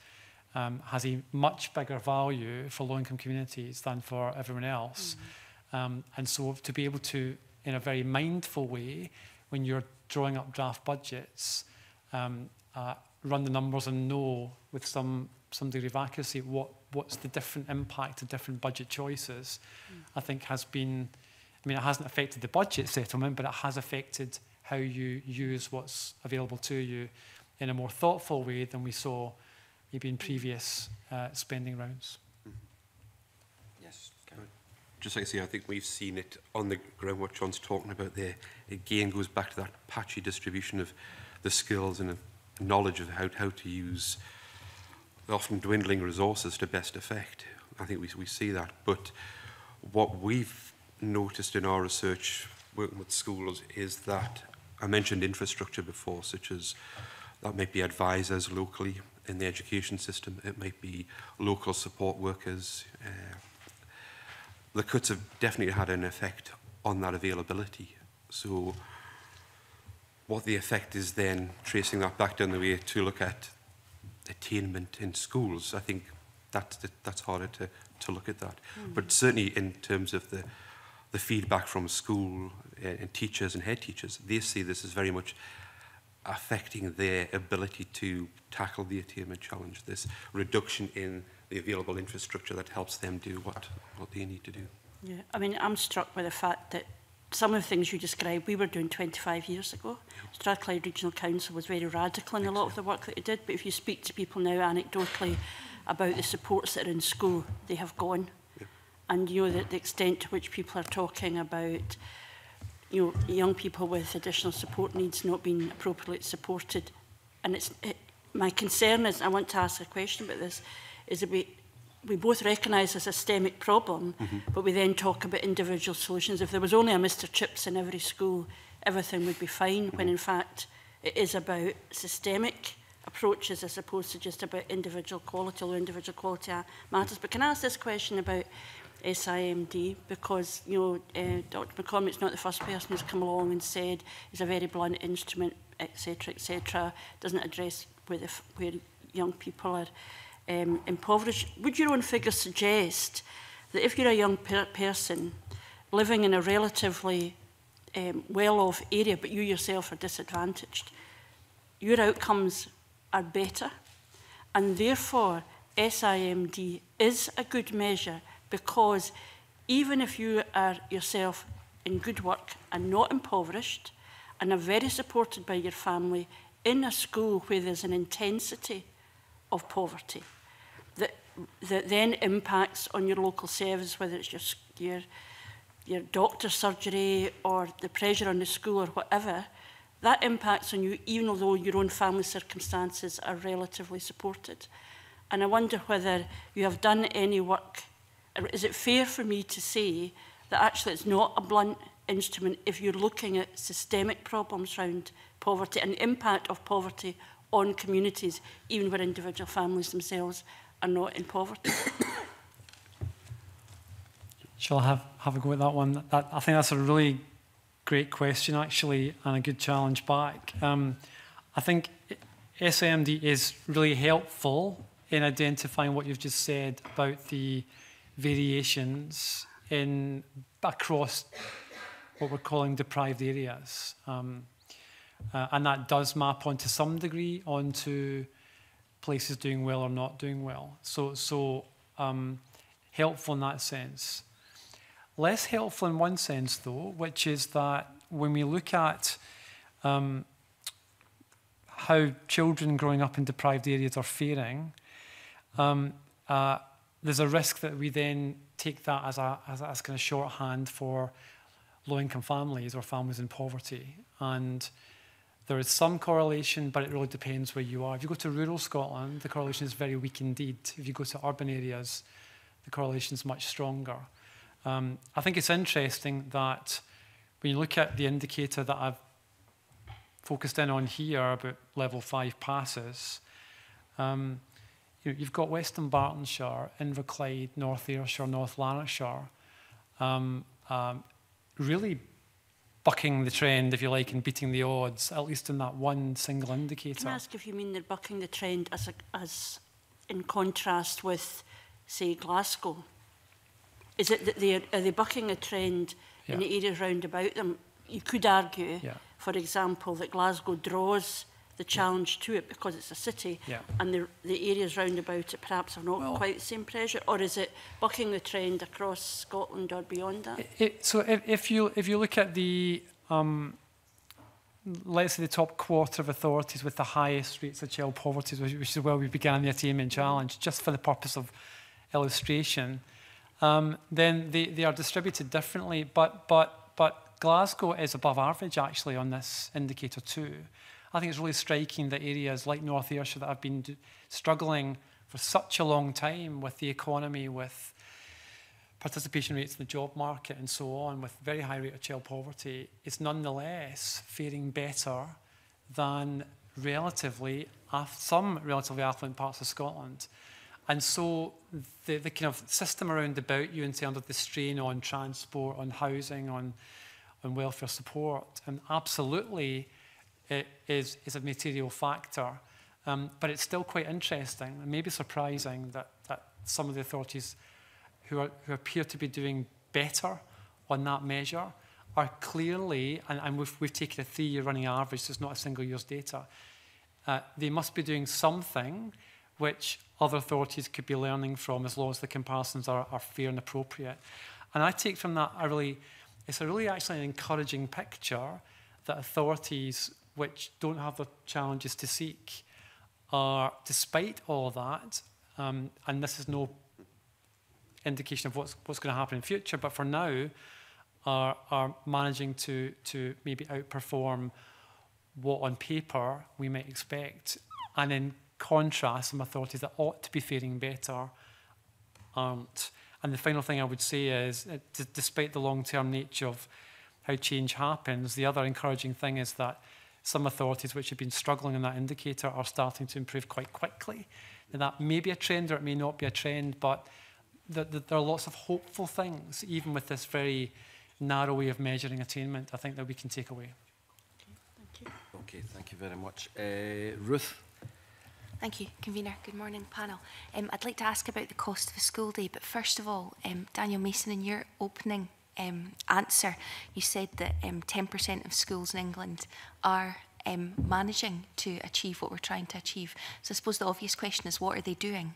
B: um, has a much bigger value for low income communities than for everyone else. Mm -hmm. Um, and so to be able to, in a very mindful way, when you're drawing up draft budgets, um, uh, run the numbers and know with some, some degree of accuracy what, what's the different impact of different budget choices, mm. I think has been, I mean, it hasn't affected the budget settlement, but it has affected how you use what's available to you in a more thoughtful way than we saw maybe in previous uh, spending rounds
E: just like I say, I think we've seen it on the ground, what John's talking about there. Again, goes back to that patchy distribution of the skills and the knowledge of how, how to use the often dwindling resources to best effect. I think we, we see that. But what we've noticed in our research working with schools is that I mentioned infrastructure before, such as that might be advisors locally in the education system, it might be local support workers, uh, the cuts have definitely had an effect on that availability. So what the effect is then tracing that back down the way to look at attainment in schools, I think that, that that's harder to, to look at that. Mm. But certainly in terms of the, the feedback from school and, eh, and teachers and head teachers, they see this as very much affecting their ability to tackle the attainment challenge, this reduction in the available infrastructure that helps them do what, what they need to do.
F: Yeah, I mean, I'm struck by the fact that some of the things you described we were doing 25 years ago. Strathclyde Regional Council was very radical in a lot of the work that it did, but if you speak to people now anecdotally about the supports that are in school, they have gone. Yeah. And you know that the extent to which people are talking about you know, young people with additional support needs not being appropriately supported. And it's, it, my concern is, I want to ask a question about this, is that we, we both recognise a systemic problem, mm -hmm. but we then talk about individual solutions. If there was only a Mr Chips in every school, everything would be fine, mm -hmm. when mm-hmm. in fact it is about systemic approaches as opposed to just about individual quality, or individual quality matters. But can I ask this question about SIMD? Because, you know, uh, eh, Dr McCormick's not the first person who's come along and said it's a very blunt instrument, etc., etc., doesn't address where, the, where young people are um, impoverished. Would your own figures suggest that if you're a young per person living in a relatively um, well-off area, but you yourself are disadvantaged, your outcomes are better, and therefore SIMD is a good measure because even if you are yourself in good work and not impoverished and are very supported by your family in a school where there's an intensity of poverty, that then impacts on your local service, whether it's your, your, your doctor's surgery or the pressure on the school or whatever, that impacts on you even although your own family circumstances are relatively supported. And I wonder whether you have done any work. Is it fair for me to say that actually it's not a blunt instrument if you're looking at systemic problems around poverty and the impact of poverty on communities, even where individual families themselves are not in poverty.
B: Shall I have, have a go at that one? That, I think that's a really great question, actually, and a good challenge back. Um, I think SMD is really helpful in identifying what you've just said about the variations in across what we're calling deprived areas. Um, uh, and that does map on to some degree onto places doing well or not doing well. So, so um, helpful in that sense. Less helpful in one sense, though, which is that when we look at um, how children growing up in deprived areas are faring, um, uh, there's a risk that we then take that as a, as as kind of shorthand for low-income families or families in poverty. And There is some correlation, but it really depends where you are. If you go to rural Scotland, the correlation is very weak indeed. If you go to urban areas, the correlation is much stronger. Um, I think it's interesting that when you look at the indicator that I've focused in on here about level five passes, um, you, you've got Western Bartonshire, Inverclyde, North Ayrshire, North Lanarkshire, um, um, really bucking the trend, if you like, and beating the odds, at least in that one single indicator.
F: Can I ask if you mean they're bucking the trend as, a, as in contrast with, say, Glasgow? Is it that they are, are they bucking a trend yeah. in the areas round about them? You could argue, yeah. for example, that Glasgow draws the challenge to it because it's a city yeah. and the, the areas round about it perhaps are not well, quite the same pressure or is it bucking the trend across Scotland or beyond that?
B: It, it, so if, if, you, if you look at the, um, let's say the top quarter of authorities with the highest rates of child poverty, which, which is where we began the attainment challenge, just for the purpose of illustration, um, then they, they are distributed differently but, but, but Glasgow is above average actually on this indicator too. I think it's really striking that areas like North Ayrshire that have been struggling for such a long time with the economy, with participation rates in the job market and so on, with very high rate of child poverty, is nonetheless faring better than relatively some relatively affluent parts of Scotland. And so the, the kind of system around about you in terms of the strain on transport, on housing, on, on welfare support, and absolutely is, is a material factor. Um, but it's still quite interesting and maybe surprising that, that some of the authorities who, are, who appear to be doing better on that measure are clearly, and, and we've, we've taken a three-year running average, so it's not a single year's data, uh, they must be doing something which other authorities could be learning from as long as the comparisons are, are fair and appropriate. And I take from that a really, it's a really actually an encouraging picture that authorities which don't have the challenges to seek are, despite all that, um, and this is no indication of what's, what's going to happen in future, but for now, are, are managing to, to maybe outperform what on paper we might expect. And in contrast, some authorities that ought to be faring better aren't. And the final thing I would say is, uh, despite the long-term nature of how change happens, the other encouraging thing is that some authorities which have been struggling on that indicator are starting to improve quite quickly. Now that may be a trend or it may not be a trend, but th th there are lots of hopeful things, even with this very narrow way of measuring attainment, I think that we can take away.
A: thank you, okay, thank you very much. Uh, Ruth?
L: Thank you, Convener. Good morning, panel. Um, I'd like to ask about the cost of a school day, but first of all, um, Daniel Mason, in your opening um, answer. You said that um, 10% of schools in England are um, managing to achieve what we're trying to achieve. So I suppose the obvious question is, what are they doing?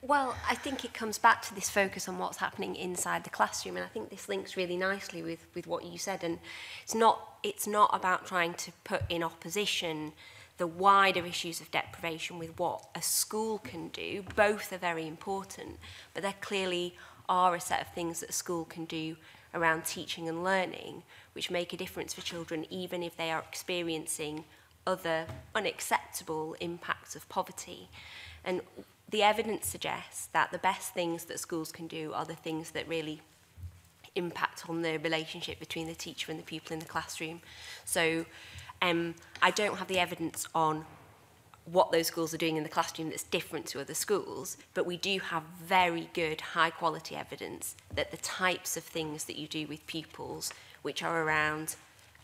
C: Well, I think it comes back to this focus on what's happening inside the classroom, and I think this links really nicely with, with what you said. And it's not, it's not about trying to put in opposition the wider issues of deprivation with what a school can do. Both are very important, but they're clearly are a set of things that school can do around teaching and learning, which make a difference for children, even if they are experiencing other unacceptable impacts of poverty. And the evidence suggests that the best things that schools can do are the things that really impact on the relationship between the teacher and the people in the classroom. So um, I don't have the evidence on what those schools are doing in the classroom that's different to other schools, but we do have very good high quality evidence that the types of things that you do with pupils, which are around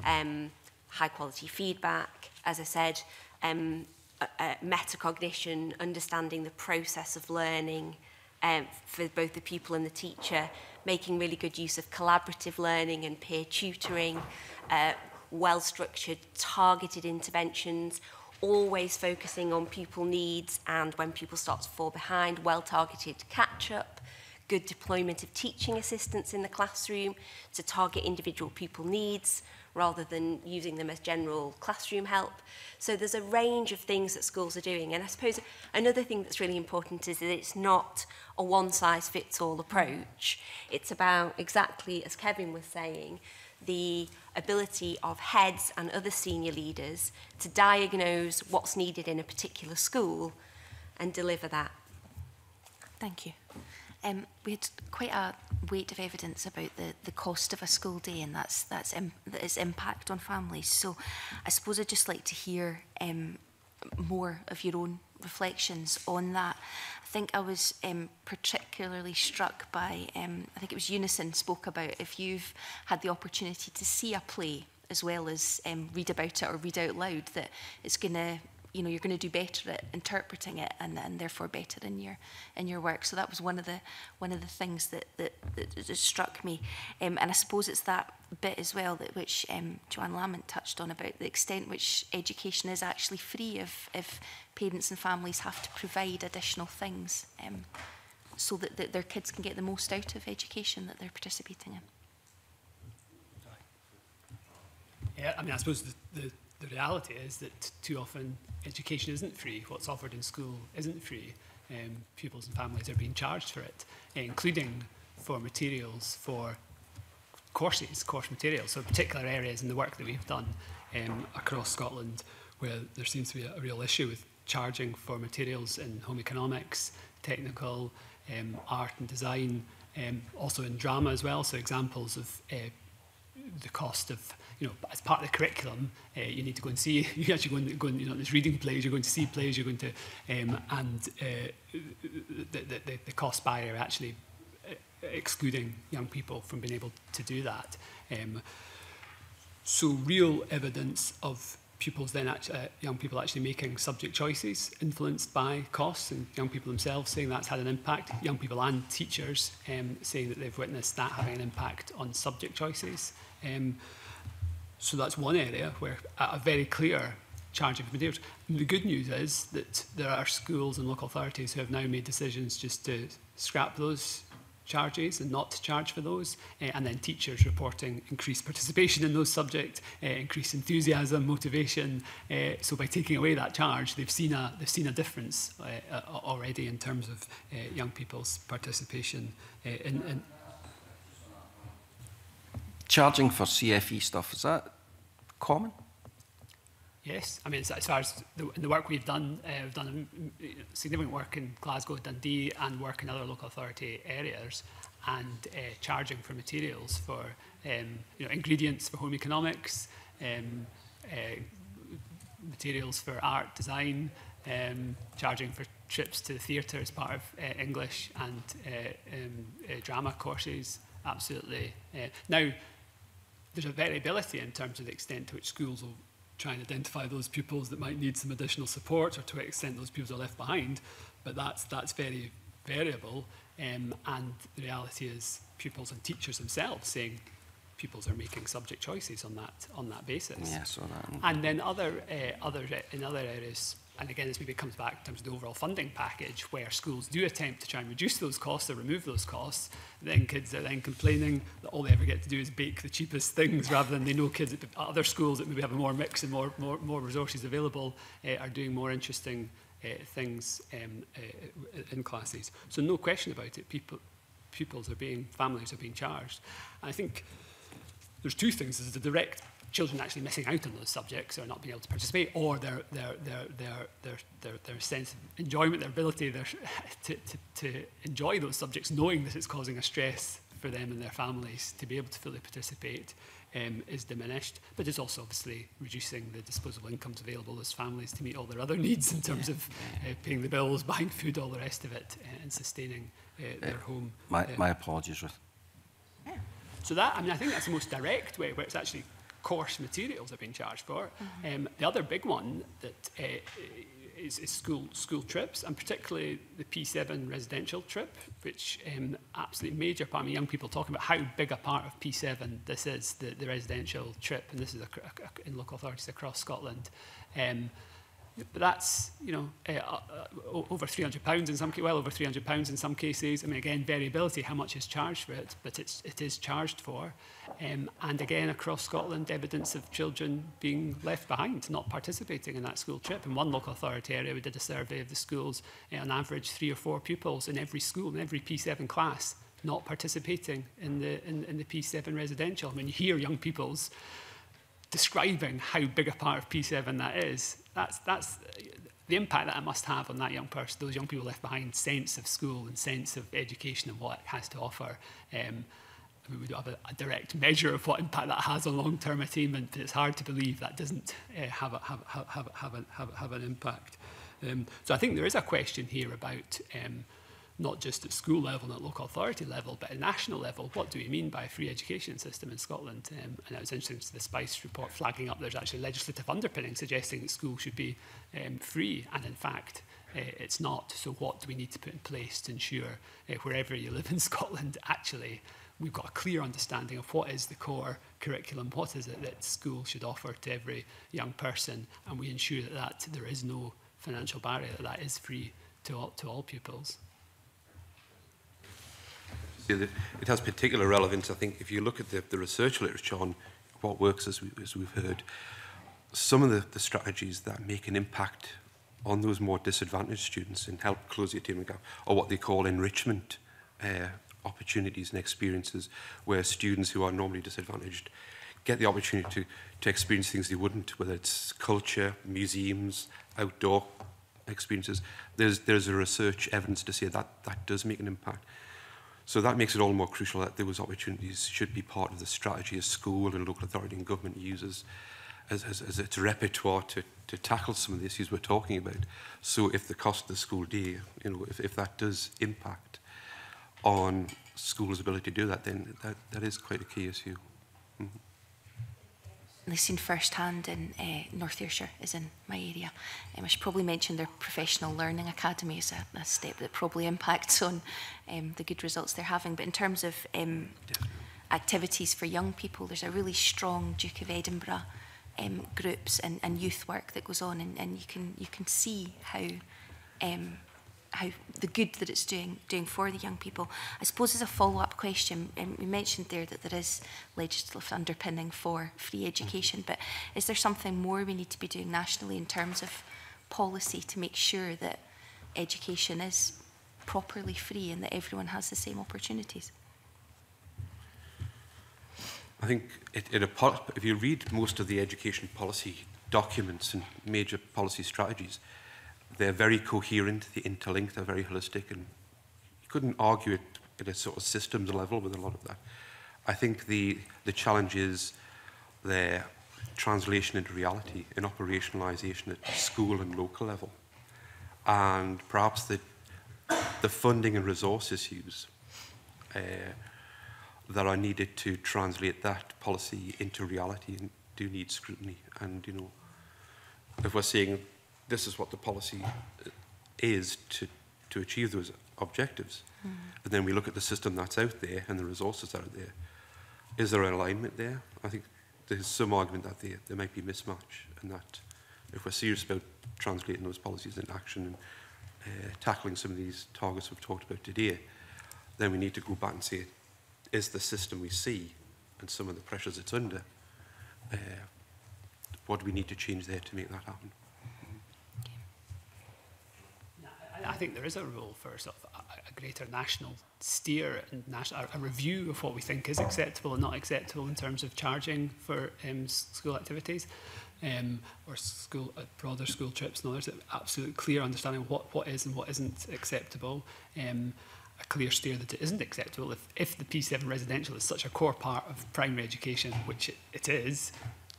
C: um, high quality feedback, as I said, um, uh, uh, metacognition, understanding the process of learning um, for both the pupil and the teacher, making really good use of collaborative learning and peer tutoring, uh, well-structured targeted interventions, always focusing on pupil needs and when pupils starts to fall behind, well-targeted catch-up, good deployment of teaching assistants in the classroom to target individual pupil needs rather than using them as general classroom help. So there's a range of things that schools are doing. And I suppose another thing that's really important is that it's not a one-size-fits-all approach. It's about exactly, as Kevin was saying, the ability of heads and other senior leaders to diagnose what's needed in a particular school and deliver that.
L: Thank you. Um, we had quite a weight of evidence about the, the cost of a school day and that's, that's Im its impact on families. So I suppose I'd just like to hear um, more of your own reflections on that think I was um, particularly struck by, um, I think it was Unison spoke about, if you've had the opportunity to see a play as well as um, read about it or read out loud, that it's going to you know you're going to do better at interpreting it and, and therefore better in your in your work so that was one of the one of the things that that, that, that struck me um, and I suppose it's that bit as well that which um, Joanne Lamont touched on about the extent which education is actually free if if parents and families have to provide additional things um, so that, that their kids can get the most out of education that they're participating in.
D: Yeah, I mean, I suppose the, the the reality is that too often education isn't free. What's offered in school isn't free. Um, pupils and families are being charged for it, including for materials for courses, course materials. So particular areas in the work that we've done um, across Scotland where there seems to be a, real issue with charging for materials in home economics, technical, um, art and design, um, also in drama as well. So examples of uh, the cost of you know, as part of the curriculum, uh, you need to go and see, you actually go and, go and you know, this reading plays, you're going to see plays, you're going to, um, and uh, the, the, the cost barrier actually uh, excluding young people from being able to do that. Um, so real evidence of pupils then actually, uh, young people actually making subject choices influenced by costs and young people themselves saying that's had an impact, young people and teachers um, saying that they've witnessed that having an impact on subject choices. Um, so that's one area where at a very clear charging for materials. And the good news is that there are schools and local authorities who have now made decisions just to scrap those charges and not to charge for those, uh, and then teachers reporting increased participation in those subjects, uh, increased enthusiasm, motivation. Uh, so by taking away that charge, they've seen a they've seen a difference already in terms of young people's participation in, in,
A: charging for CFE stuff, is that common?
D: Yes, I mean, as far as the, the work we've done, uh, we've done uh, significant work in Glasgow, Dundee, and work in other local authority areas, and uh, charging for materials for um, you know, ingredients for home economics, um, uh, materials for art design, um, charging for trips to the theatre as part of uh, English and uh, um, uh, drama courses. Absolutely. Uh, now, there's a variability in terms of the extent to which schools will try and identify those pupils that might need some additional support or to what extent those pupils are left behind. But that's, that's very variable. Um, and the reality is pupils and teachers themselves saying pupils are making subject choices on that, on that basis.
A: Yeah, that.
D: And then other, uh, other, in other areas, And again, this maybe comes back in terms of the overall funding package, where schools do attempt to try and reduce those costs or remove those costs. Then kids are then complaining that all they ever get to do is bake the cheapest things, rather than they know kids at other schools that maybe have a more mix and more more, more resources available uh, are doing more interesting uh, things um, uh, in classes. So no question about it, people pupils are being families are being charged. And I think there's two things: there's a direct children actually missing out on those subjects or not being able to participate, or their, their, their, their, their, their, their sense of enjoyment, their ability their, to, to, to enjoy those subjects, knowing that it's causing a stress for them and their families to be able to fully participate um, is diminished, but it's also obviously reducing the disposable incomes available as families to meet all their other needs in terms of uh, paying the bills, buying food, all the rest of it, uh, and sustaining uh, their home.
A: My,
D: uh,
A: my apologies, Ruth. Yeah.
D: So that, I mean, I think that's the most direct way where it's actually course materials have been charged for. Mm -hmm. um, the other big one that uh, is, is school, school trips, and particularly the P7 residential trip, which um, absolutely major part. I mean, young people talking about how big a part of P7 this is, the, the residential trip, and this is a, a, a, in local authorities across Scotland. Um, but that's you know uh, uh, over 300 pounds in some well over 300 pounds in some cases. I mean again variability how much is charged for it, but it's it is charged for, um, and again across Scotland evidence of children being left behind, not participating in that school trip. In one local authority area, we did a survey of the schools, uh, on average three or four pupils in every school in every P7 class not participating in the in, in the P7 residential. I mean you hear young people's describing how big a part of P7 that is, that's, that's the impact that it must have on that young person, those young people left behind, sense of school and sense of education and what it has to offer. Um, I mean, we don't have a, a direct measure of what impact that has on long-term attainment, but it's hard to believe that doesn't uh, have, a, have, have, have, have, have, have an impact. Um, so I think there is a question here about um, not just at school level and at local authority level, but at national level, what do we mean by a free education system in Scotland? Um, and it was interesting to the Spice report flagging up there's actually legislative underpinning suggesting that schools should be um, free, and in fact, uh, it's not. So what do we need to put in place to ensure uh, wherever you live in Scotland, actually, we've got a clear understanding of what is the core curriculum, what is it that school should offer to every young person, and we ensure that, that there is no financial barrier, that, that is free to all, to all pupils
E: it has particular relevance, I think, if you look at the, the research literature on what works, as, we, as we've heard, some of the, the strategies that make an impact on those more disadvantaged students and help close the attainment gap are what they call enrichment uh, opportunities and experiences where students who are normally disadvantaged get the opportunity to, to experience things they wouldn't, whether it's culture, museums, outdoor experiences. There's, there's a research evidence to say that that does make an impact. So that makes it all more crucial that those opportunities should be part of the strategy of school and local authority and government uses as, as, as its repertoire to, to tackle some of the issues we're talking about. So if the cost of the school day, you know, if, if that does impact on schools' ability to do that, then that, that is quite a key issue. Mm -hmm and they've
L: seen firsthand in uh, North Ayrshire is in my area. Um, I should probably mention their professional learning academy is a, a step that probably impacts on um, the good results they're having. But in terms of um, activities for young people, there's a really strong Duke of Edinburgh um, groups and, and youth work that goes on, and, and you can you can see how um, how the good that it's doing doing for the young people. I suppose as a follow-up question, um, you mentioned there that there is legislative underpinning for free mm-hmm. education, but is there something more we need to be doing nationally in terms of policy to make sure that education is properly free and that everyone has the same opportunities?
E: I think it, it, if you read most of the education policy documents and major policy strategies, they're very coherent, the interlinked, they're very holistic, and you couldn't argue it at a sort of systems level with a lot of that. I think the, the challenge is their translation into reality and operationalisation at school and local level. And perhaps the, the funding and resource issues uh, that are needed to translate that policy into reality and do need scrutiny. And, you know, if we're seeing this is what the policy uh, is to, to achieve those objectives. Mm. And then we look at the system that's out there and the resources that are there. Is there an alignment there? I think there's some argument that there, there might be mismatch and that if we're serious about translating those policies into action and uh, tackling some of these targets we've talked about today, then we need to go back and say, is the system we see and some of the pressures it's under, uh, what do we need to change there to make that happen?
D: I think there is a role for sort of a, a greater national steer and national, a review of what we think is acceptable and not acceptable in terms of charging for um, school activities um, or school uh, broader school trips and others. Absolute clear understanding of what, what is and what isn't acceptable. Um, a clear steer that it isn't acceptable if, if the P7 residential is such a core part of primary education, which it, it is,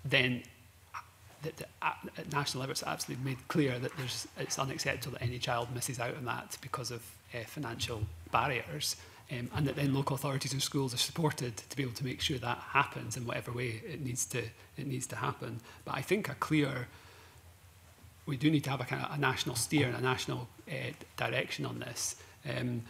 D: then the, the, uh, national level, it's absolutely made clear that there's, it's unacceptable that any child misses out on that because of uh, financial barriers. Um, and that then local authorities and schools are supported to be able to make sure that happens in whatever way it needs to it needs to happen. But I think a clear we do need to have a kind of a national steer and a national uh, direction on this. Um,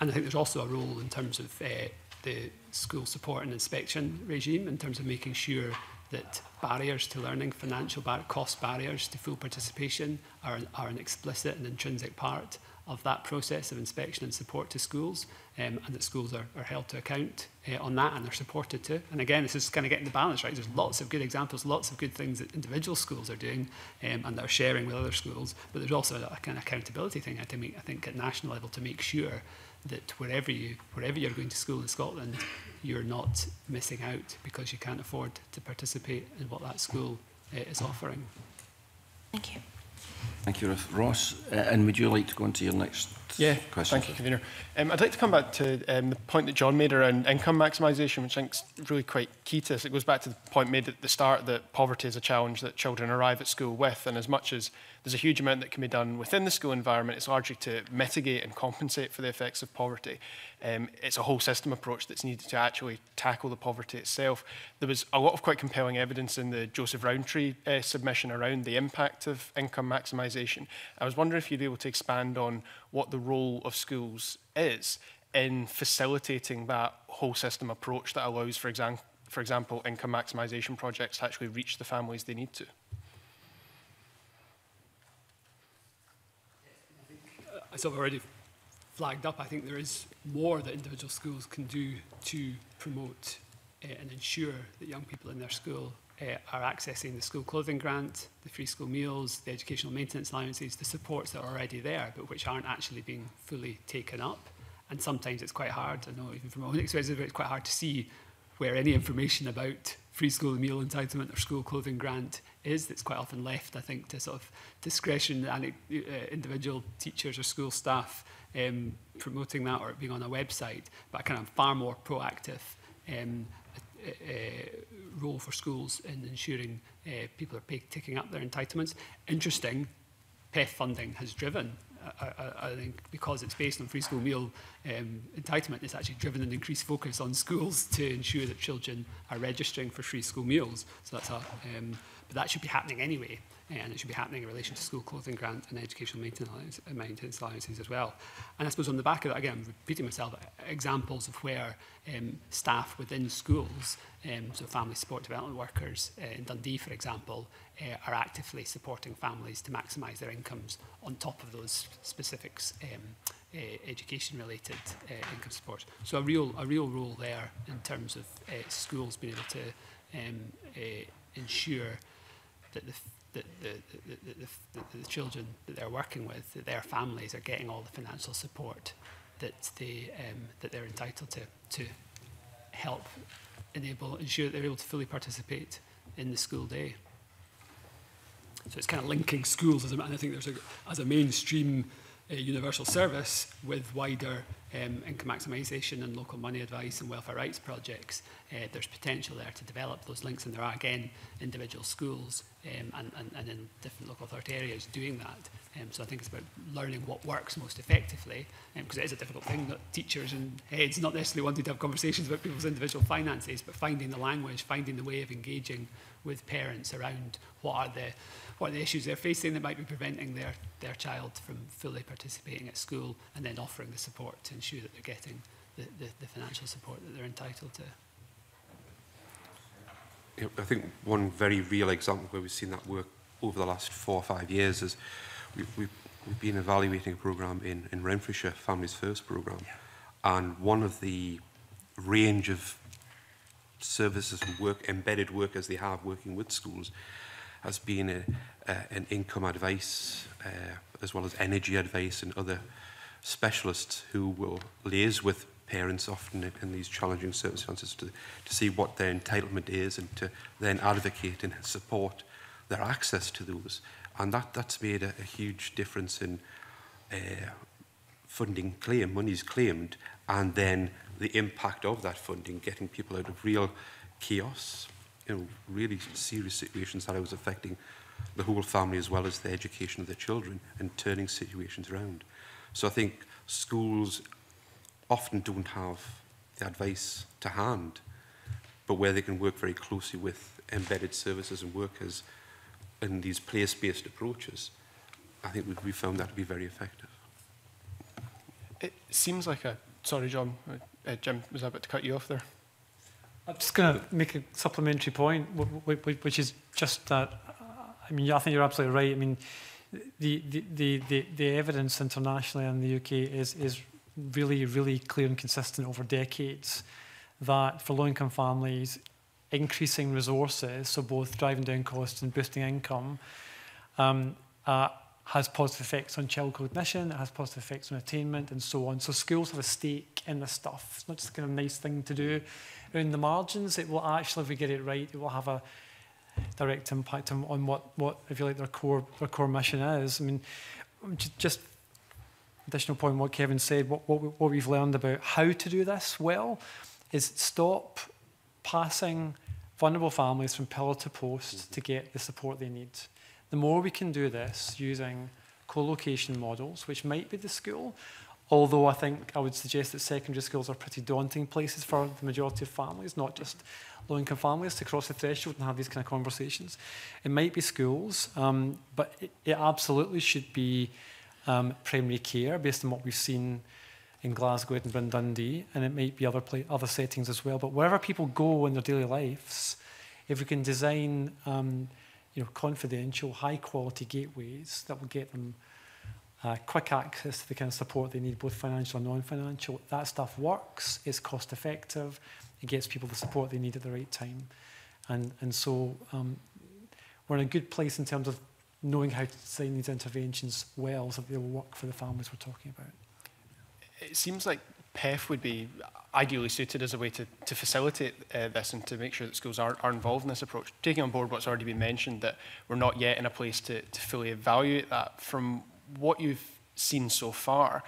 D: and I think there's also a role in terms of uh, the school support and inspection regime in terms of making sure that barriers to learning, financial bar cost barriers to full participation are, are an explicit and intrinsic part of that process of inspection and support to schools um, and that schools are, are held to account uh, on that and are supported to. And again, this is kind of getting the balance right. There's lots of good examples, lots of good things that individual schools are doing um, and they're sharing with other schools, but there's also a, a kind of accountability thing I, to make, I think at national level to make sure that wherever you wherever you're going to school in Scotland, you're not missing out because you can't afford to participate in what that school uh, is offering.
L: Thank you.
A: Thank you, Ross. Uh, and would you like to go on to your next
M: Yeah,
A: question
M: thank you, Convener. Um, I'd like to come back to um, the point that John made around income maximisation, which I think is really quite key to this. It goes back to the point made at the start that poverty is a challenge that children arrive at school with, and as much as there's a huge amount that can be done within the school environment, it's largely to mitigate and compensate for the effects of poverty. Um, it's a whole system approach that's needed to actually tackle the poverty itself. There was a lot of quite compelling evidence in the Joseph Rowntree uh, submission around the impact of income maximisation. I was wondering if you'd be able to expand on what the role of schools is in facilitating that whole system approach that allows, for, exam for example, income maximisation projects to actually reach the families they need to?
D: As I've already flagged up, I think there is more that individual schools can do to promote Eh, and ensure that young people in their school eh, are accessing the school clothing grant, the free school meals, the educational maintenance allowances, the supports that are already there, but which aren't actually being fully taken up. And sometimes it's quite hard, I know even from my own experience, it's quite hard to see where any information about free school meal entitlement or school clothing grant is that's quite often left, I think, to sort of discretion and uh, individual teachers or school staff um, promoting that or being on a website, but kind of far more proactive um, Eh, eh, role for schools in ensuring eh, people are pay, taking up their entitlements. Interesting, PEF funding has driven I, I, I, think because it's based on free school meal um, entitlement, it's actually driven an increased focus on schools to ensure that children are registering for free school meals. So that's a, um, but that should be happening anyway and it should be happening in relation to school clothing grant and educational maintenance, uh, maintenance allowances as well. And I suppose on the back of that, again, I'm repeating myself, examples of where um, staff within schools, um, so family support development workers uh, in Dundee, for example, uh, are actively supporting families to maximise their incomes on top of those specifics um, uh, education-related uh, income support. So a real, a real role there in terms of uh, schools being able to um, uh, ensure that the that the, the, the, the, children that they're working with, that their families are getting all the financial support that they um, that they're entitled to to help enable ensure that they're able to fully participate in the school day. So it's kind of linking schools as a, and I think there's a, as a mainstream uh, universal service with wider um, income maximisation and local money advice and welfare rights projects, uh, there's potential there to develop those links. And there are, again, individual schools um, and, and, and in different local authority areas doing that. Um, so I think it's about learning what works most effectively, because um, it is a difficult thing that teachers and heads not necessarily wanting to have conversations about people's individual finances, but finding the language, finding the way of engaging with parents around what are the what the issues they're facing that might be preventing their, their child from fully participating at school and then offering the support to ensure that they're getting the, the, the financial support that they're entitled to.
E: I think one very real example where we've seen that work over the last four or five years is we, we, we've been evaluating a programme in, in Renfrewshire, Families First programme, yeah. and one of the range of services and work, embedded workers they have working with schools has been a, uh, an income advice uh, as well as energy advice and other specialists who will liaise with parents often in, in these challenging circumstances to, to see what their entitlement is and to then advocate and support their access to those. And that, that's made a, a huge difference in uh, funding claim, money's claimed, and then the impact of that funding, getting people out of real chaos you know, really serious situations that I was affecting the whole family as well as the education of their children and turning situations around. So I think schools often don't have the advice to hand, but where they can work very closely with embedded services and workers and these place-based approaches, I think we found that to be very effective.
M: It seems like a... Sorry, John. Uh, Jim was about to cut you off there.
B: I'm just going to make a supplementary point, which is just that, I mean, I think you're absolutely right. I mean, the, the, the, the, the evidence internationally and in the UK is, is really, really clear and consistent over decades that for low-income families, increasing resources, so both driving down costs and boosting income, um, uh, has positive effects on child cognition, it has positive effects on attainment, and so on. So schools have a stake in this stuff. It's not just kind of a nice thing to do in the margins. It will actually, if we get it right, it will have a direct impact on, on what, what, if you like, their core, their core mission is. I mean, um, just additional point what Kevin said, what, what, what we've learned about how to do this well is stop passing vulnerable families from pillar to post mm -hmm. to get the support they need. the more we can do this using co-location models, which might be the school, although I think I would suggest that secondary schools are pretty daunting places for the majority of families, not just low-income families, to cross the threshold and have these kind of conversations. It might be schools, um, but it, it, absolutely should be um, primary care based on what we've seen in Glasgow, and Dundee, and it might be other other settings as well. But wherever people go in their daily lives, if we can design um, you know, confidential, high quality gateways that will get them uh, quick access to the kind of support they need, both financial and non-financial. That stuff works. It's cost effective. It gets people the support they need at the right time, and and so um, we're in a good place in terms of knowing how to design these interventions well so that they will work for the families we're talking about.
M: It seems like PEF would be ideally suited as a way to, to facilitate uh, this and to make sure that schools are, are involved in this approach, taking on board what's already been mentioned, that we're not yet in a place to, to fully evaluate that. From what you've seen so far,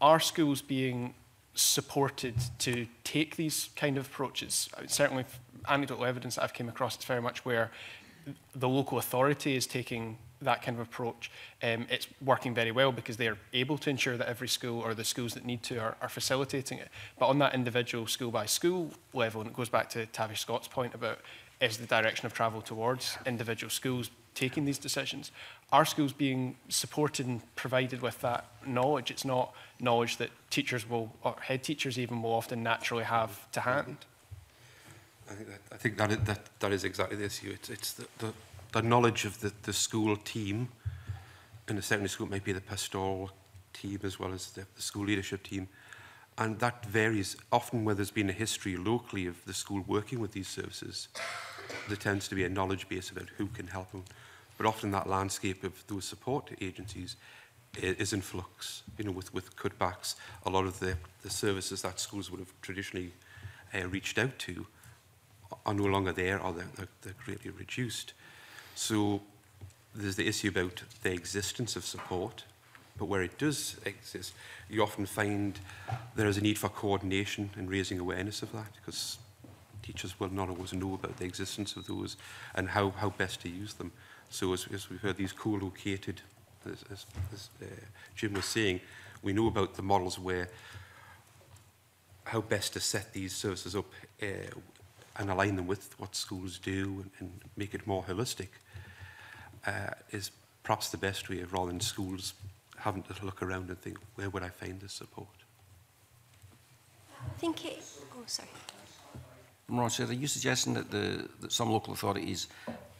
M: are schools being supported to take these kind of approaches? I mean, certainly anecdotal evidence that I've came across, it's very much where the local authority is taking that kind of approach, um, it's working very well because they are able to ensure that every school or the schools that need to are, are facilitating it. But on that individual school by school level, and it goes back to Tavish Scott's point about is the direction of travel towards individual schools taking these decisions. Are schools being supported and provided with that knowledge? It's not knowledge that teachers will, or head teachers even, will often naturally have to hand.
E: I think that, I think that, that, that is exactly the issue. It's, it's the, the, the knowledge of the, the school team in the secondary school, it might be the pastoral team as well as the, the school leadership team. And that varies often where there's been a history locally of the school working with these services. There tends to be a knowledge base about who can help them. But often that landscape of those support agencies is in flux, you know, with, with cutbacks. A lot of the, the services that schools would have traditionally uh, reached out to are no longer there or they're, they're greatly reduced. So there's the issue about the existence of support, but where it does exist, you often find there is a need for coordination and raising awareness of that because teachers will not always know about the existence of those and how, how best to use them. So as, as we've heard, these co-located, as, as, as uh, Jim was saying, we know about the models where how best to set these services up uh, and align them with what schools do and, and make it more holistic uh, is perhaps the best way rather than schools having to look around and think, where would I find this support?
C: I think it... Oh, sorry.
A: Right, so are you suggesting that, the, that some local authorities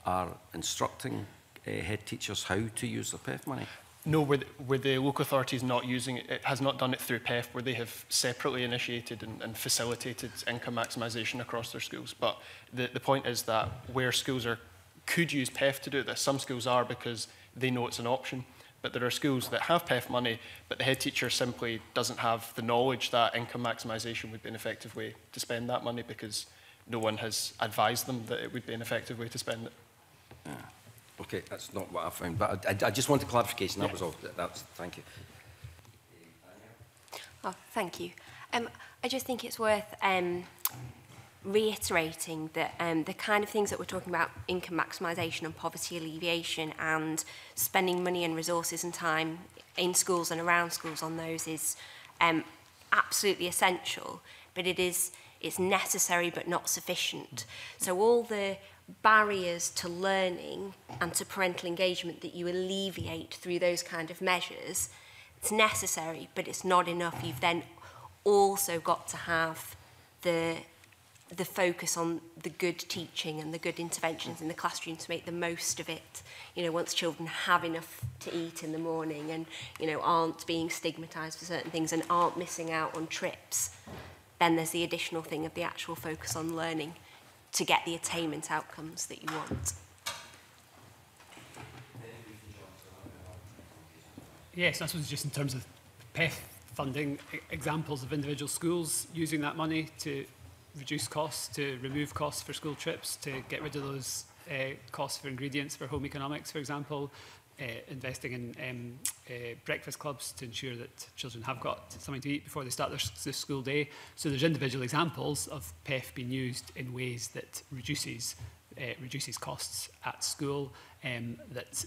A: are instructing uh, head teachers how to use the PEF money?
M: No, where the, where the local authorities not using it, it has not done it through PEF, where they have separately initiated and, and facilitated income maximisation across their schools. But the, the point is that where schools are could use PEF to do this. Some schools are because they know it's an option. But there are schools that have PEF money, but the head teacher simply doesn't have the knowledge that income maximisation would be an effective way to spend that money because no one has advised them that it would be an effective way to spend it.
A: Yeah. Okay, that's not what I found, but I, I, I just wanted clarification. That yeah. was all. That's, thank you.
C: Oh, thank you. Um, I just think it's worth um, reiterating that um, the kind of things that we're talking about, income maximisation and poverty alleviation and spending money and resources and time in schools and around schools on those is um, absolutely essential, but it is it's necessary but not sufficient. So all the barriers to learning and to parental engagement that you alleviate through those kind of measures, it's necessary, but it's not enough. You've then also got to have the the focus on the good teaching and the good interventions in the classroom to make the most of it you know once children have enough to eat in the morning and you know aren't being stigmatized for certain things and aren't missing out on trips then there's the additional thing of the actual focus on learning to get the attainment outcomes that you want
D: yes that's just in terms of PEF funding e-, examples of individual schools using that money to reduce costs, to remove costs for school trips, to get rid of those uh, costs for ingredients for home economics, for example, uh, investing in um, uh, breakfast clubs to ensure that children have got something to eat before they start their, their school day. So there's individual examples of PEF being used in ways that reduces uh, reduces costs at school. Um, that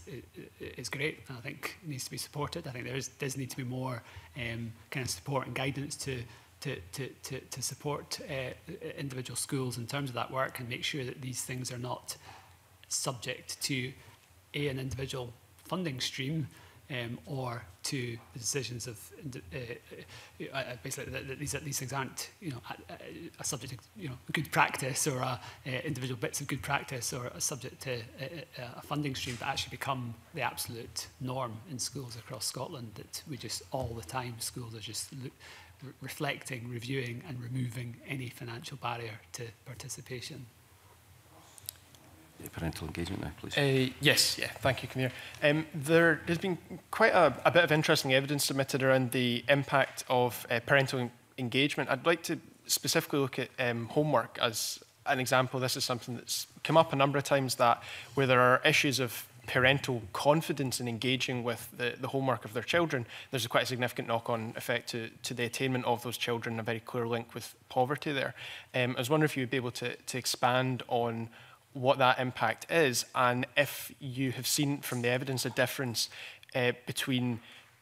D: is great, and I think needs to be supported. I think there is, does need to be more um, kind of support and guidance to to, to, to, to support uh, individual schools in terms of that work and make sure that these things are not subject to a, an individual funding stream um, or to the decisions of uh, uh, uh, basically that, that these, that these things aren't you know a, a subject of you know good practice or a, uh, individual bits of good practice or a subject to a, uh, uh, a funding stream but actually become the absolute norm in schools across Scotland that we just all the time schools are just look, reflecting, reviewing and removing any financial barrier to participation.
A: Parental engagement now, please.
M: Uh, yes, yeah, thank you, Kinnear. Um, there has been quite a, a, bit of interesting evidence submitted around the impact of uh, parental engagement. I'd like to specifically look at um, homework as an example. This is something that's come up a number of times that where there are issues of parental confidence in engaging with the, the homework of their children, there's a quite a significant knock-on effect to, to the attainment of those children, a very clear link with poverty there. Um, I was wondering if you'd be able to, to expand on what that impact is and if you have seen from the evidence a difference uh, between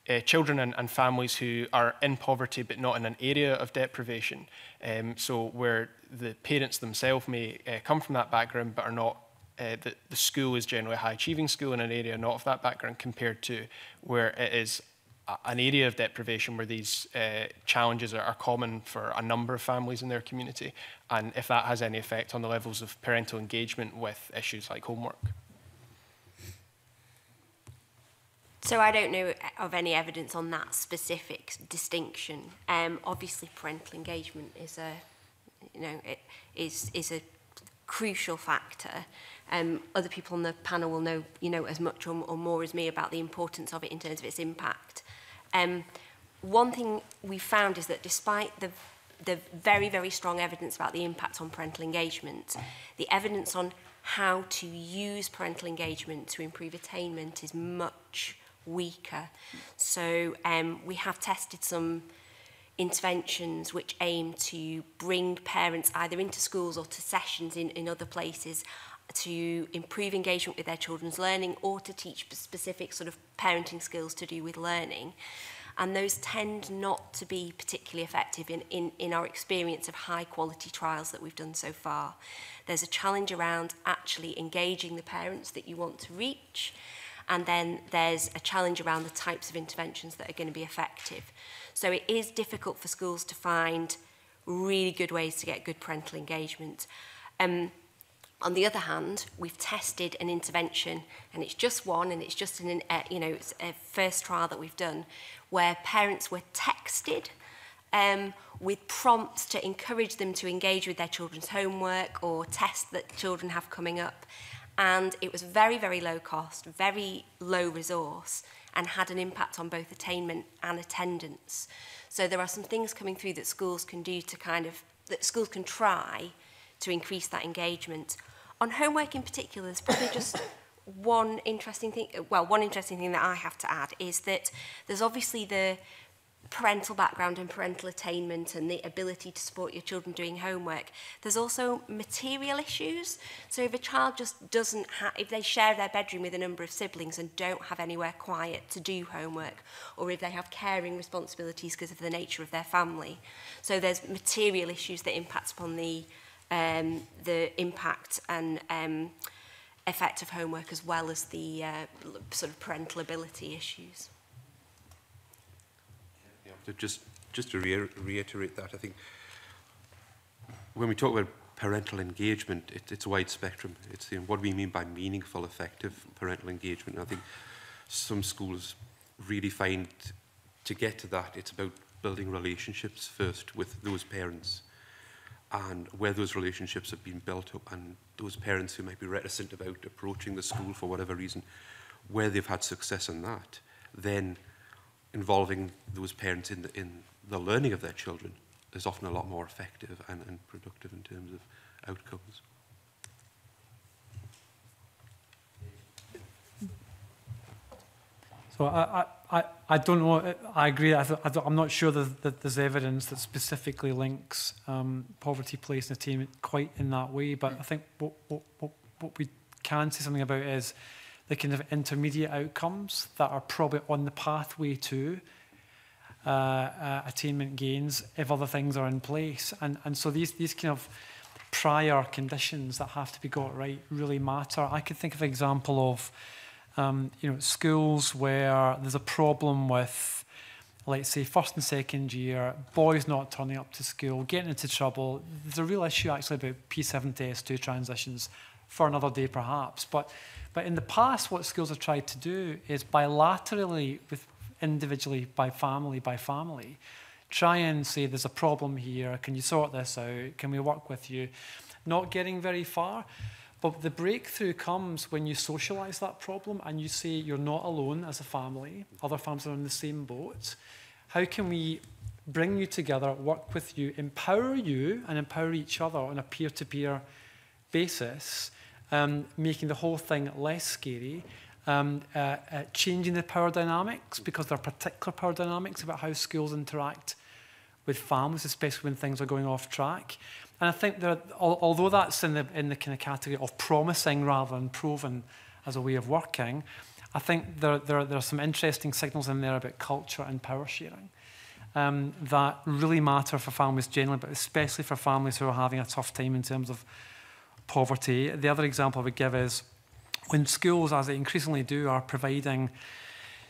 M: uh, children and, and families who are in poverty but not in an area of deprivation. Um, so where the parents themselves may uh, come from that background but are not uh, the, the school is generally a high achieving school in an area not of that background compared to where it is an area of deprivation where these uh, challenges are, are, common for a number of families in their community, and if that has any effect on the levels of parental engagement with issues like homework.
C: So I don't know of any evidence on that specific distinction. Um, obviously, parental engagement is a, you know, it is is a crucial factor um, other people on the panel will know, you know, as much or, or more as me about the importance of it in terms of its impact. Um, one thing we found is that despite the, the very, very strong evidence about the impact on parental engagement, the evidence on how to use parental engagement to improve attainment is much weaker. So um, we have tested some interventions which aim to bring parents either into schools or to sessions in, in other places to improve engagement with their children's learning or to teach specific sort of parenting skills to do with learning. And those tend not to be particularly effective in, in, in our experience of high quality trials that we've done so far. There's a challenge around actually engaging the parents that you want to reach. And then there's a challenge around the types of interventions that are going to be effective. So it is difficult for schools to find really good ways to get good parental engagement. Um, On the other hand, we've tested an intervention, and it's just one, and it's just an, uh, you know, it's a first trial that we've done, where parents were texted um, with prompts to encourage them to engage with their children's homework or tests that children have coming up. And it was very, very low cost, very low resource, and had an impact on both attainment and attendance. So there are some things coming through that schools can do to kind of, that schools can try to increase that engagement. On homework in particular, there's probably just one interesting thing, uh, well, one interesting thing that I have to add is that there's obviously the parental background and parental attainment and the ability to support your children doing homework. There's also material issues. So if a child just doesn't have, if they share their bedroom with a number of siblings and don't have anywhere quiet to do homework, or if they have caring responsibilities because of the nature of their family. So there's material issues that impact upon the um, the impact and um, effect of homework as well as the uh, sort of parental ability issues.
E: Yeah, just, just to re reiterate that, I think when we talk about parental engagement, it, it's a wide spectrum. It's you know, what do we mean by meaningful, effective parental engagement? And I think some schools really find to get to that, it's about building relationships first with those parents and where those relationships have been built up and those parents who might be reticent about approaching the school for whatever reason, where they've had success in that, then involving those parents in the, in the learning of their children is often a lot more effective and, and productive in terms of outcomes.
B: So I, I, I, I don't know. I agree. I th I I'm not sure that, that, there's evidence that specifically links um, poverty, place, and attainment quite in that way. But I think what, what, what, what we can say something about is the kind of intermediate outcomes that are probably on the pathway to uh, uh, attainment gains if other things are in place. And, and so these, these kind of prior conditions that have to be got right really matter. I could think of an example of um, you know, schools where there's a problem with, let's say, first and second year, boys not turning up to school, getting into trouble. There's a real issue actually about P7 to S2 transitions for another day perhaps. But, but in the past, what schools have tried to do is bilaterally, with individually, by family, by family, try and say there's a problem here, can you sort this out, can we work with you? Not getting very far. But the breakthrough comes when you socialize that problem and you say you're not alone as a family, other families are in the same boat. How can we bring you together, work with you, empower you, and empower each other on a peer to peer basis, um, making the whole thing less scary? Um, uh, uh, changing the power dynamics because there are particular power dynamics about how schools interact with families, especially when things are going off track. And I think there, although that's in the, in the kind of category of promising rather than proven as a way of working, I think there, there, there are some interesting signals in there about culture and power sharing um, that really matter for families generally, but especially for families who are having a tough time in terms of poverty. The other example I would give is when schools, as they increasingly do, are providing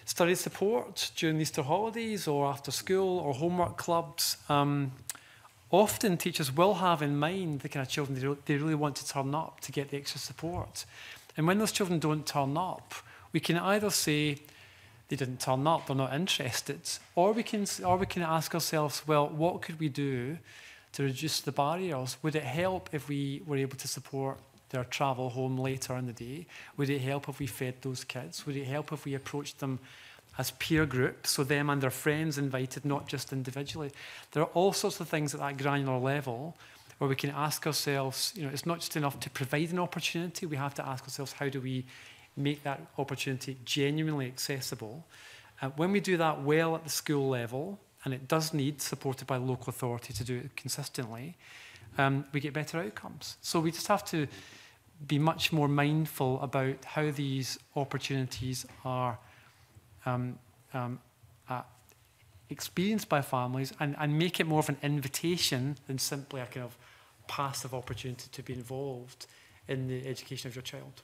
B: study support during Easter holidays or after school or homework clubs, um, often teachers will have in mind the kind of children they, they really want to turn up to get the extra support. And when those children don't turn up, we can either say they didn't turn up, they're not interested, or we can, or we can ask ourselves, well, what could we do to reduce the barriers? Would it help if we were able to support their travel home later in the day? Would it help if we fed those kids? Would it help if we approached them as peer groups, so them and their friends invited, not just individually. There are all sorts of things at that granular level where we can ask ourselves, you know, it's not just enough to provide an opportunity, we have to ask ourselves, how do we make that opportunity genuinely accessible? Uh, when we do that well at the school level, and it does need, supported by local authority, to do it consistently, um, we get better outcomes. So we just have to be much more mindful about how these opportunities are um, um, uh, experienced by families and, and make it more of an invitation than simply a kind of passive opportunity to be involved in the education of your child.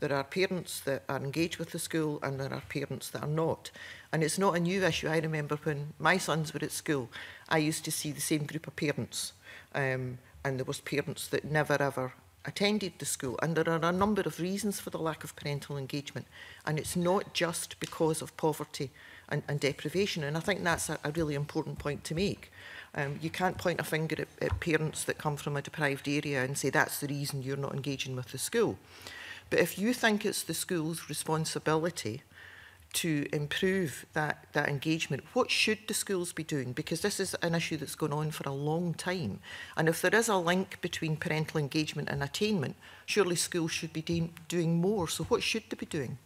N: there are parents that are engaged with the school and there are parents that are not. And it's not a new issue. I remember when my sons were at school, I used to see the same group of parents um, and there was parents that never ever attended the school and there are a number of reasons for the lack of parental engagement and it's not just because of poverty and, and deprivation. And I think that's a, a really important point to make. Um, you can't point a finger at, at parents that come from a deprived area and say that's the reason you're not engaging with the school. But if you think it's the school's responsibility to improve that, that engagement, what should the schools be doing? Because this is an issue that's gone on for a long time. And if there is a link between parental engagement and attainment, surely schools should be doing more. So what should they be doing?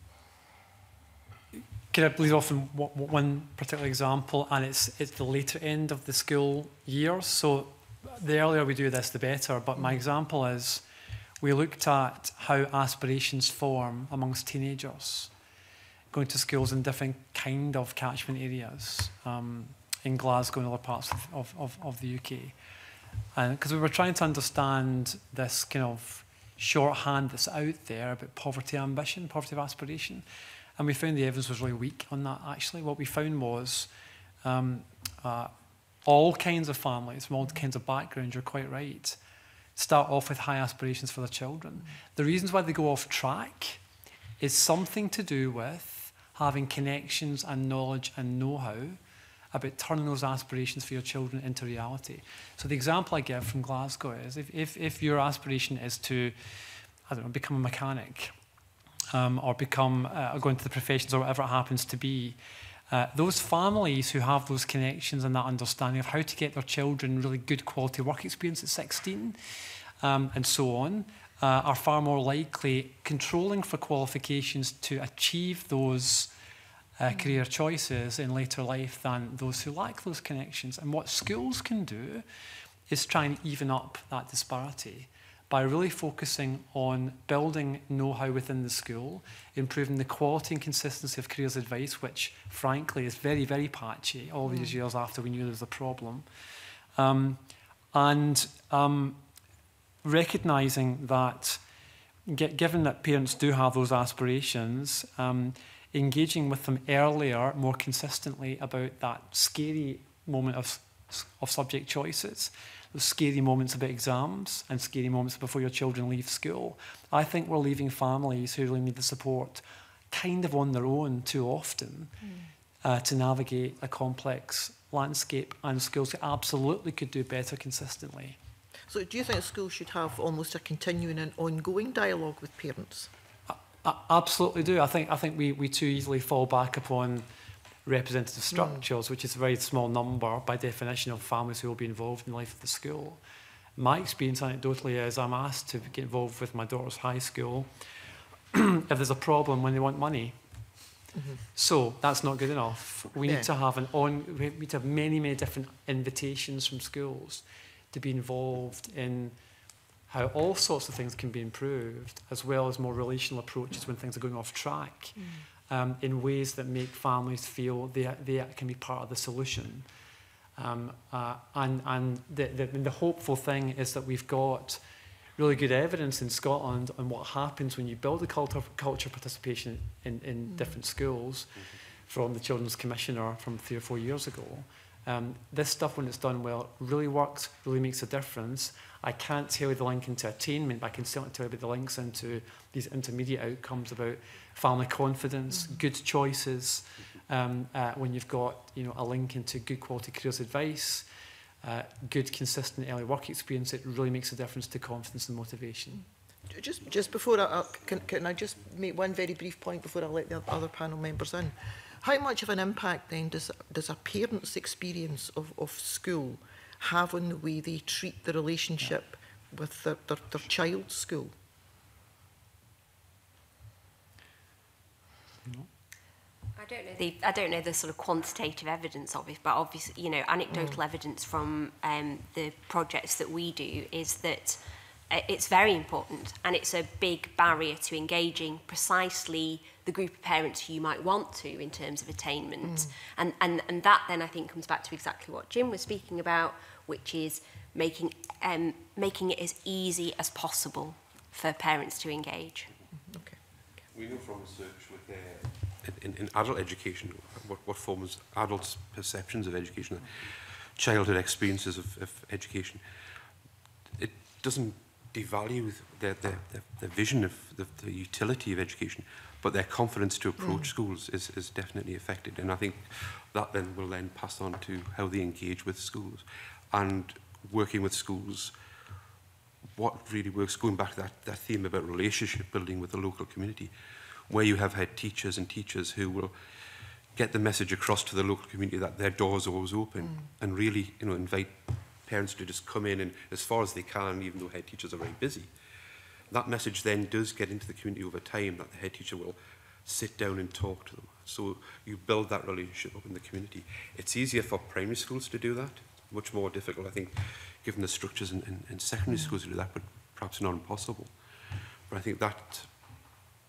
B: could I believe often one particular example, and it's it's the later end of the school year. So the earlier we do this, the better. But my example is we looked at how aspirations form amongst teenagers going to schools in different kind of catchment areas um, in Glasgow and other parts of, of, of the UK. And because we were trying to understand this kind of shorthand that's out there about poverty ambition, poverty of aspiration. And we found the evidence was really weak on that, actually. What we found was um, uh, all kinds of families from all kinds of backgrounds, you're quite right, start off with high aspirations for their children. The reasons why they go off track is something to do with having connections and knowledge and know-how about turning those aspirations for your children into reality. So the example I give from Glasgow is if, if, if your aspiration is to, I don't know, become a mechanic, um, or become, uh, or go into the professions or whatever it happens to be, uh, those families who have those connections and that understanding of how to get their children really good quality work experience at 16 um, and so on uh, are far more likely controlling for qualifications to achieve those uh, mm. career choices in later life than those who lack those connections. And what schools can do is try and even up that disparity by really focusing on building know-how within the school, improving the quality and consistency of careers advice, which frankly is very, very patchy all mm. these years after we knew there was a problem. Um, and um, recognizing that, given that parents do have those aspirations, um, engaging with them earlier, more consistently about that scary moment of, of subject choices the scary moments about exams and scary moments before your children leave school. I think we're leaving families who really need the support kind of on their own too often mm. uh, to navigate a complex landscape and schools absolutely could do better consistently.
N: So do you think schools should have almost a continuing and ongoing dialogue with parents?
B: I, I absolutely do. I think I think we, we too easily fall back upon representative hmm. structures, mm. which is a very small number by definition of families who will be involved in the life of the school. My experience anecdotally is I'm asked to get involved with my daughter's high school if there's a problem when they want money. Mm -hmm. So that's not good enough. We yeah. need to have an on. We need to have many, many different invitations from schools to be involved in how all sorts of things can be improved, as well as more relational approaches when things are going off track. Mm. um, in ways that make families feel they, they can be part of the solution. Um, uh, and and the, the, the hopeful thing is that we've got really good evidence in Scotland on what happens when you build a culture, culture participation in, in mm. different schools mm -hmm. from the Children's Commissioner from three or four years ago. Um, this stuff, when it's done well, really works, really makes a difference. I can't tell you the link into attainment, but I can certainly tell you the links into these intermediate outcomes about family confidence, good choices, um, uh, when you've got you know, a link into good quality careers advice, uh, good consistent early work experience, it really makes a difference to confidence and motivation.
N: Just, just before I, uh, can, can I just make one very brief point before I let the other panel members in? How much of an impact then does, does a parent's experience of, of school have on the way they treat the relationship yeah. with their, their, their child's school? No.
C: I don't know the I don't know the sort of quantitative evidence of it, but obviously you know anecdotal mm. evidence from um, the projects that we do is that uh, it's very important and it's a big barrier to engaging precisely the group of parents you might want to in terms of attainment mm. and and and that then I think comes back to exactly what Jim was speaking about, which is making um, making it as easy as possible for parents to engage.
E: Okay. Mm-hmm. okay. We know from research with. Uh, in, in adult education, what, what forms adults' perceptions of education, childhood experiences of, of education, it doesn't devalue their, their, their, their vision of the, the utility of education, but their confidence to approach mm. schools is, is definitely affected. And I think that then will then pass on to how they engage with schools. And working with schools, what really works, going back to that, that theme about relationship building with the local community, where you have had teachers and teachers who will get the message across to the local community that their doors are always open mm. and really you know invite parents to just come in and as far as they can even though head teachers are very busy that message then does get into the community over time that the head teacher will sit down and talk to them so you build that relationship up in the community it's easier for primary schools to do that it's much more difficult i think given the structures in, in, in secondary mm. schools to do that but perhaps not impossible but i think that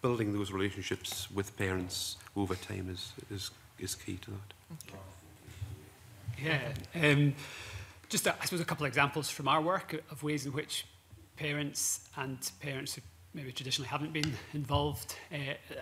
E: building those relationships with parents over time is, is, is key to that.
D: Okay. Yeah. Um, just, a, I suppose, a couple of examples from our work of ways in which parents and parents who maybe traditionally haven't been involved uh,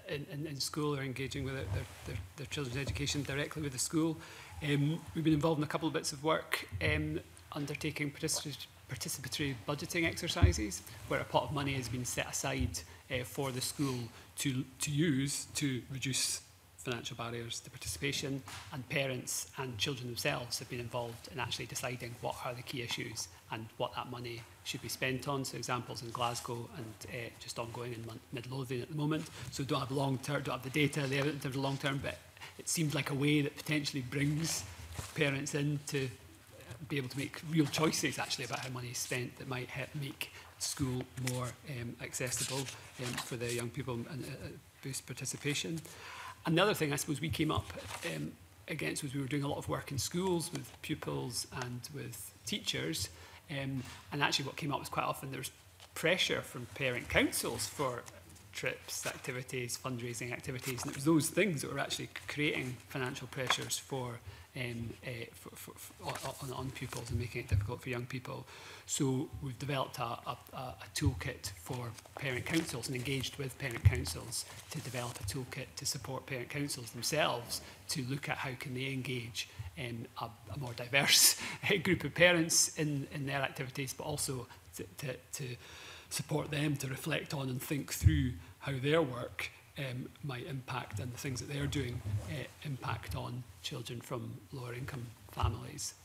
D: in, in, in school or engaging with their, their, their children's education directly with the school. Um, we've been involved in a couple of bits of work um, undertaking participatory, participatory budgeting exercises where a pot of money has been set aside uh, for the school to, to use to reduce financial barriers to participation and parents and children themselves have been involved in actually deciding what are the key issues and what that money should be spent on. So examples in Glasgow and uh, just ongoing in Midlothian at the moment. So don't have long term, don't have the data there in terms of long term, but it seems like a way that potentially brings parents in to be able to make real choices actually about how money is spent that might help make school more um, accessible um, for their young people and uh, uh, boost participation. Another thing I suppose we came up um, against was we were doing a lot of work in schools with pupils and with teachers. Um, and actually what came up was quite often there's pressure from parent councils for trips, activities, fundraising activities. And it was those things that were actually creating financial pressures for um, uh, for, for, for, on, on pupils and making it difficult for young people. So we've developed a, a, a toolkit for parent councils and engaged with parent councils to develop a toolkit to support parent councils themselves to look at how can they engage um, a, a more diverse group of parents in, in their activities, but also to, to, to support them to reflect on and think through how their work um, might impact and the things that they are doing uh, impact on children from lower income families.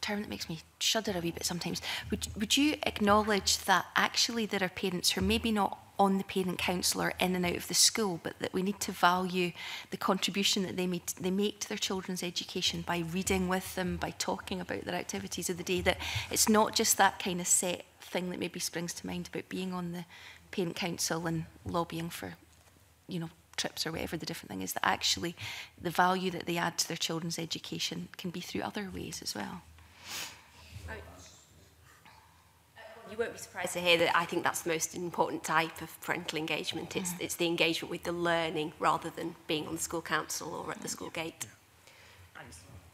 L: term that makes me shudder a wee bit sometimes. Would, would you acknowledge that actually there are parents who are maybe not on the parent council or in and out of the school, but that we need to value the contribution that they, made, they make to their children's education by reading with them, by talking about their activities of the day, that it's not just that kind of set thing that maybe springs to mind about being on the parent council and lobbying for, you know, trips or whatever the different thing is, that actually the value that they add to their children's education can be through other ways as well.
C: you won't be surprised to hear that I think that's the most important type of parental engagement. It's, mm-hmm. it's the engagement with the learning rather than being on the school council or at the school gate. Yeah.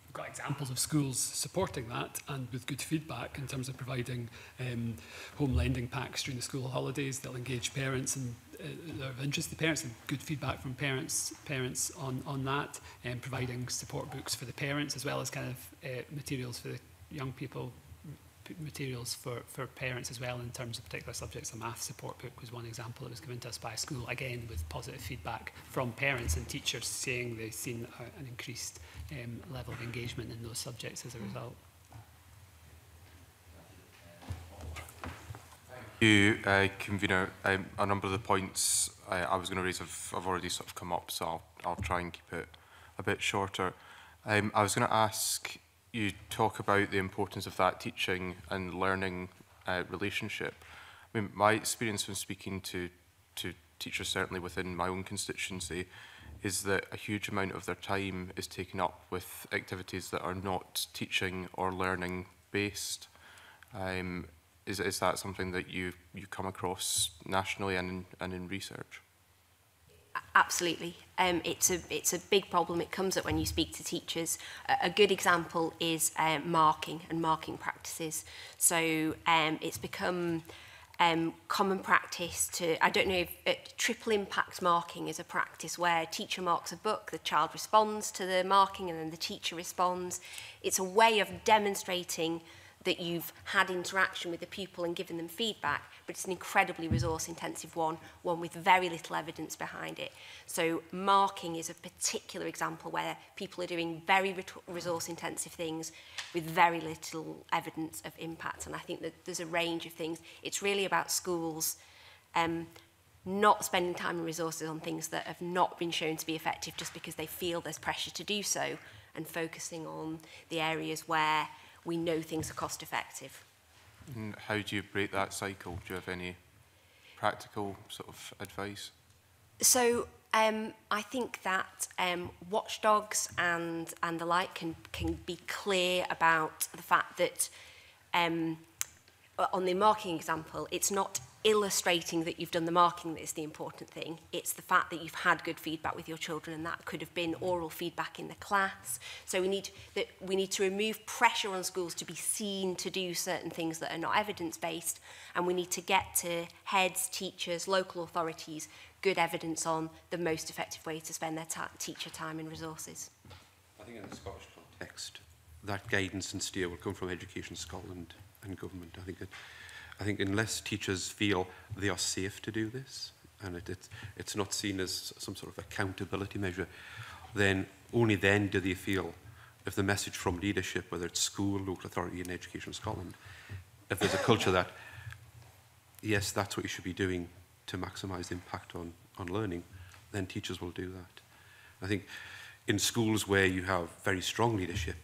D: we've got examples of schools supporting that and with good feedback in terms of providing um, home lending packs during the school holidays They'll engage parents and Uh, uh, of interest to parents and good feedback from parents parents on, on that and um, providing support books for the parents as well as kind of uh, materials for the young people materials for, for parents as well in terms of particular subjects. A math support book was one example that was given to us by a school, again with positive feedback from parents and teachers saying they've seen a, an increased um, level of engagement in those subjects as a result.
O: you, uh, Convener. Um, a number of the points I, uh, I was going to raise have, have already sort of come up, so I'll, I'll try and keep it a bit shorter. Um, I was going to ask you talk about the importance of that teaching and learning uh, relationship. I mean, my experience from speaking to, to teachers, certainly within my own constituency, is that a huge amount of their time is taken up with activities that are not teaching or learning based. Um, Is, is that something that you, you come across nationally and in, and in research?
C: Absolutely. Um, it's, a, it's a big problem. It comes up when you speak to teachers. A, a good example is um, marking and marking practices. So um, it's become um, common practice to, I don't know if uh, triple impact marking is a practice where a teacher marks a book, the child responds to the marking and then the teacher responds. It's a way of demonstrating that you've had interaction with the pupil and given them feedback, but it's an incredibly resource intensive one, one with very little evidence behind it. So marking is a particular example where people are doing very resource intensive things with very little evidence of impact. And I think that there's a range of things. It's really about schools um, not spending time and resources on things that have not been shown to be effective just because they feel there's pressure to do so and focusing on the areas where we know things are cost effective.
O: And how do you break that cycle? Do you have any practical sort of advice?
C: So um, I think that um, watchdogs and, and the like can, can be clear about the fact that um, on the marking example, it's not illustrating that you've done the marking that is the important thing. It's the fact that you've had good feedback with your children and that could have been oral feedback in the class. So we need that we need to remove pressure on schools to be seen to do certain things that are not evidence-based and we need to get to heads, teachers, local authorities good evidence on the most effective way to spend their ta teacher time and resources.
E: I think in the Scottish context that guidance and steer will come from Education Scotland and government. I think it, I think unless teachers feel they are safe to do this, and it, it, it's not seen as some sort of accountability measure, then only then do they feel if the message from leadership, whether it's school, local authority and Education Scotland, if there's a culture that, yes, that's what you should be doing to maximise the impact on, on learning, then teachers will do that. I think in schools where you have very strong leadership,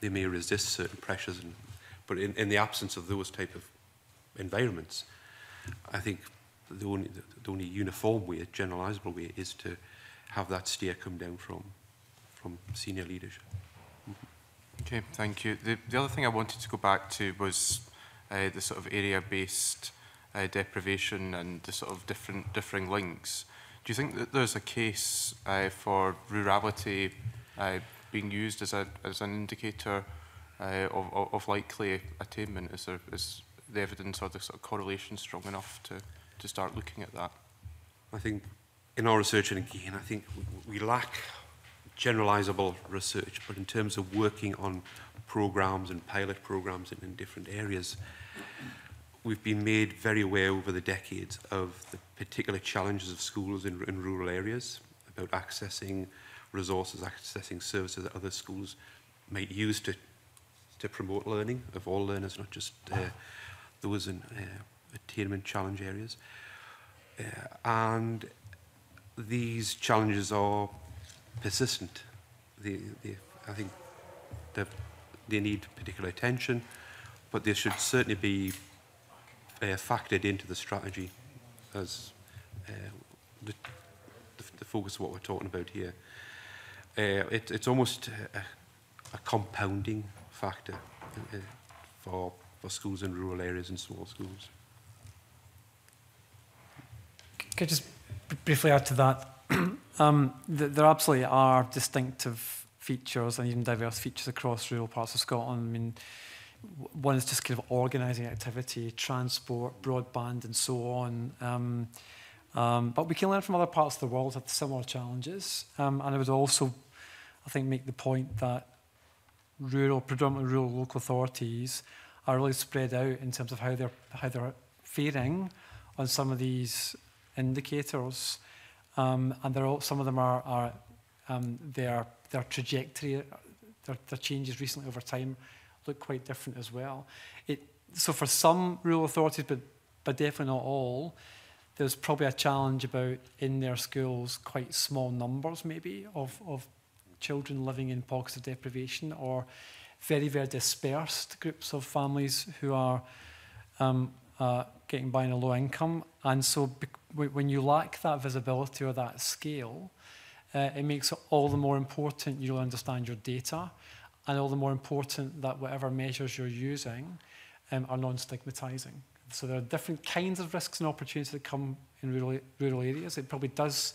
E: they may resist certain pressures and But in, in the absence of those type of environments, I think the only, the only uniform way, generalisable way, is to have that steer come down from, from senior leadership.
O: Okay, thank you. The, the other thing I wanted to go back to was uh, the sort of area-based uh, deprivation and the sort of different differing links. Do you think that there's a case uh, for rurality uh, being used as, a, as an indicator uh, of, of, of likely attainment? Is, there, is the evidence or the sort of correlation strong enough to, to start looking at that?
E: I think in our research, and again, I think we, we lack generalizable research, but in terms of working on programs and pilot programs in, in different areas, we've been made very aware over the decades of the particular challenges of schools in, in rural areas about accessing resources, accessing services that other schools might use to to promote learning of all learners, not just uh, those in uh, attainment challenge areas. Uh, and these challenges are persistent. They, they, I think they need particular attention, but they should certainly be uh, factored into the strategy as uh, the, the, the focus of what we're talking about here. Uh, it, it's almost a, a compounding factor uh, uh, for, for schools in rural areas and small schools.
B: Could I just briefly add to that? um, th there absolutely are distinctive features and even diverse features across rural parts of Scotland. I mean, one is just kind of organising activity, transport, broadband, and so on. Um, um, but we can learn from other parts of the world that have similar challenges. Um, and I would also, I think, make the point that rural, predominantly rural local authorities are really spread out in terms of how they're, how they're faring on some of these indicators. Um, and they're all, some of them are, are um, their, their trajectory, their, their changes recently over time look quite different as well. It, so for some rural authorities, but, but definitely not all, there's probably a challenge about in their schools quite small numbers maybe of, of children living in pockets of deprivation or very, very dispersed groups of families who are um, uh, getting by on a low income. And so when you lack that visibility or that scale, uh, it makes it all the more important you understand your data and all the more important that whatever measures you're using um, are non-stigmatizing. So there are different kinds of risks and opportunities that come in rural, rural areas. It probably does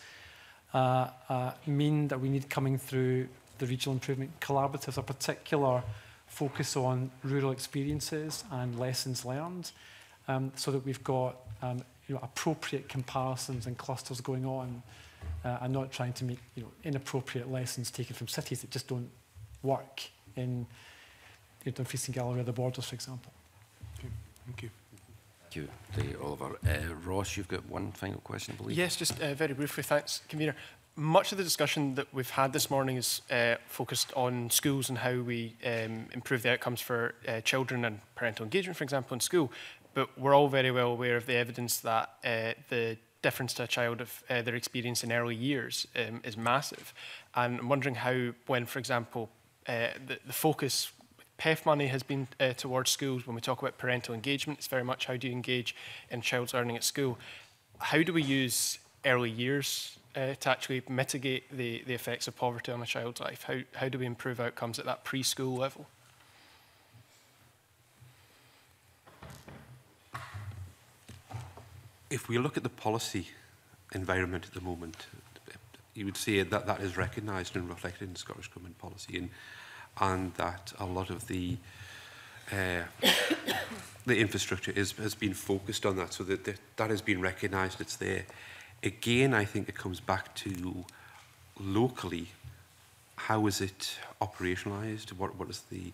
B: uh, uh, mean that we need coming through the regional improvement collaboratives, a particular focus on rural experiences and lessons learned, um, so that we've got um, you know, appropriate comparisons and clusters going on, uh, and not trying to make you know, inappropriate lessons taken from cities that just don't work in you know, Dumfries and Gallery or the borders, for example.
A: Okay, thank you you, the Oliver. Uh, Ross, you've got one final question, I believe.
M: Yes, just uh, very briefly. Thanks, Convener. Much of the discussion that we've had this morning is uh, focused on schools and how we um, improve the outcomes for uh, children and parental engagement, for example, in school. But we're all very well aware of the evidence that uh, the difference to a child of uh, their experience in early years um, is massive. And I'm wondering how, when, for example, uh, the, the focus PEF money has been uh, towards schools. When we talk about parental engagement, it's very much how do you engage in child's learning at school. How do we use early years uh, to actually mitigate the, the effects of poverty on a child's life? How, how do we improve outcomes at that preschool level?
E: If we look at the policy environment at the moment, you would say that that is recognised and reflected in Scottish Government policy. And and that a lot of the uh, the infrastructure is, has been focused on that, so that that, that has been recognised, it's there. Again, I think it comes back to locally, how is it operationalised? What, what is the,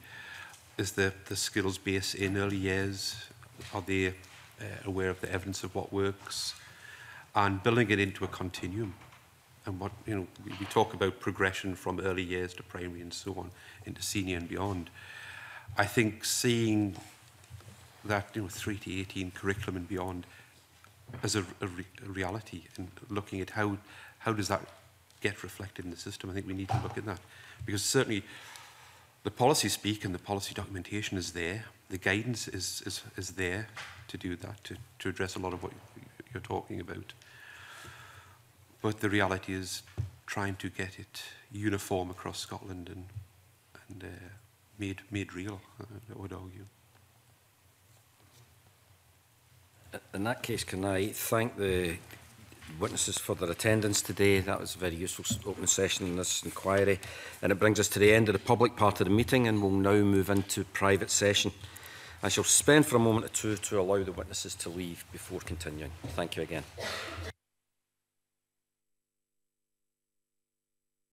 E: is the, the skills base in early years? Are they uh, aware of the evidence of what works? And building it into a continuum and what, you know, we, talk about progression from early years to primary and so on into senior and beyond. I think seeing that, you know, 3 to 18 curriculum and beyond as a, a, re a reality and looking at how, how does that get reflected in the system, I think we need to look at that. Because certainly the policy speak and the policy documentation is there. The guidance is, is, is there to do that, to, to address a lot of what you're talking about. But the reality is trying to get it uniform across Scotland and, and uh, made, made real, uh, I would argue.
A: In that case, can I thank the witnesses for their attendance today. That was a very useful open session in this inquiry. And it brings us to the end of the public part of the meeting and we'll now move into private session. I shall spend for a moment or two to allow the witnesses to leave before continuing. Thank you again.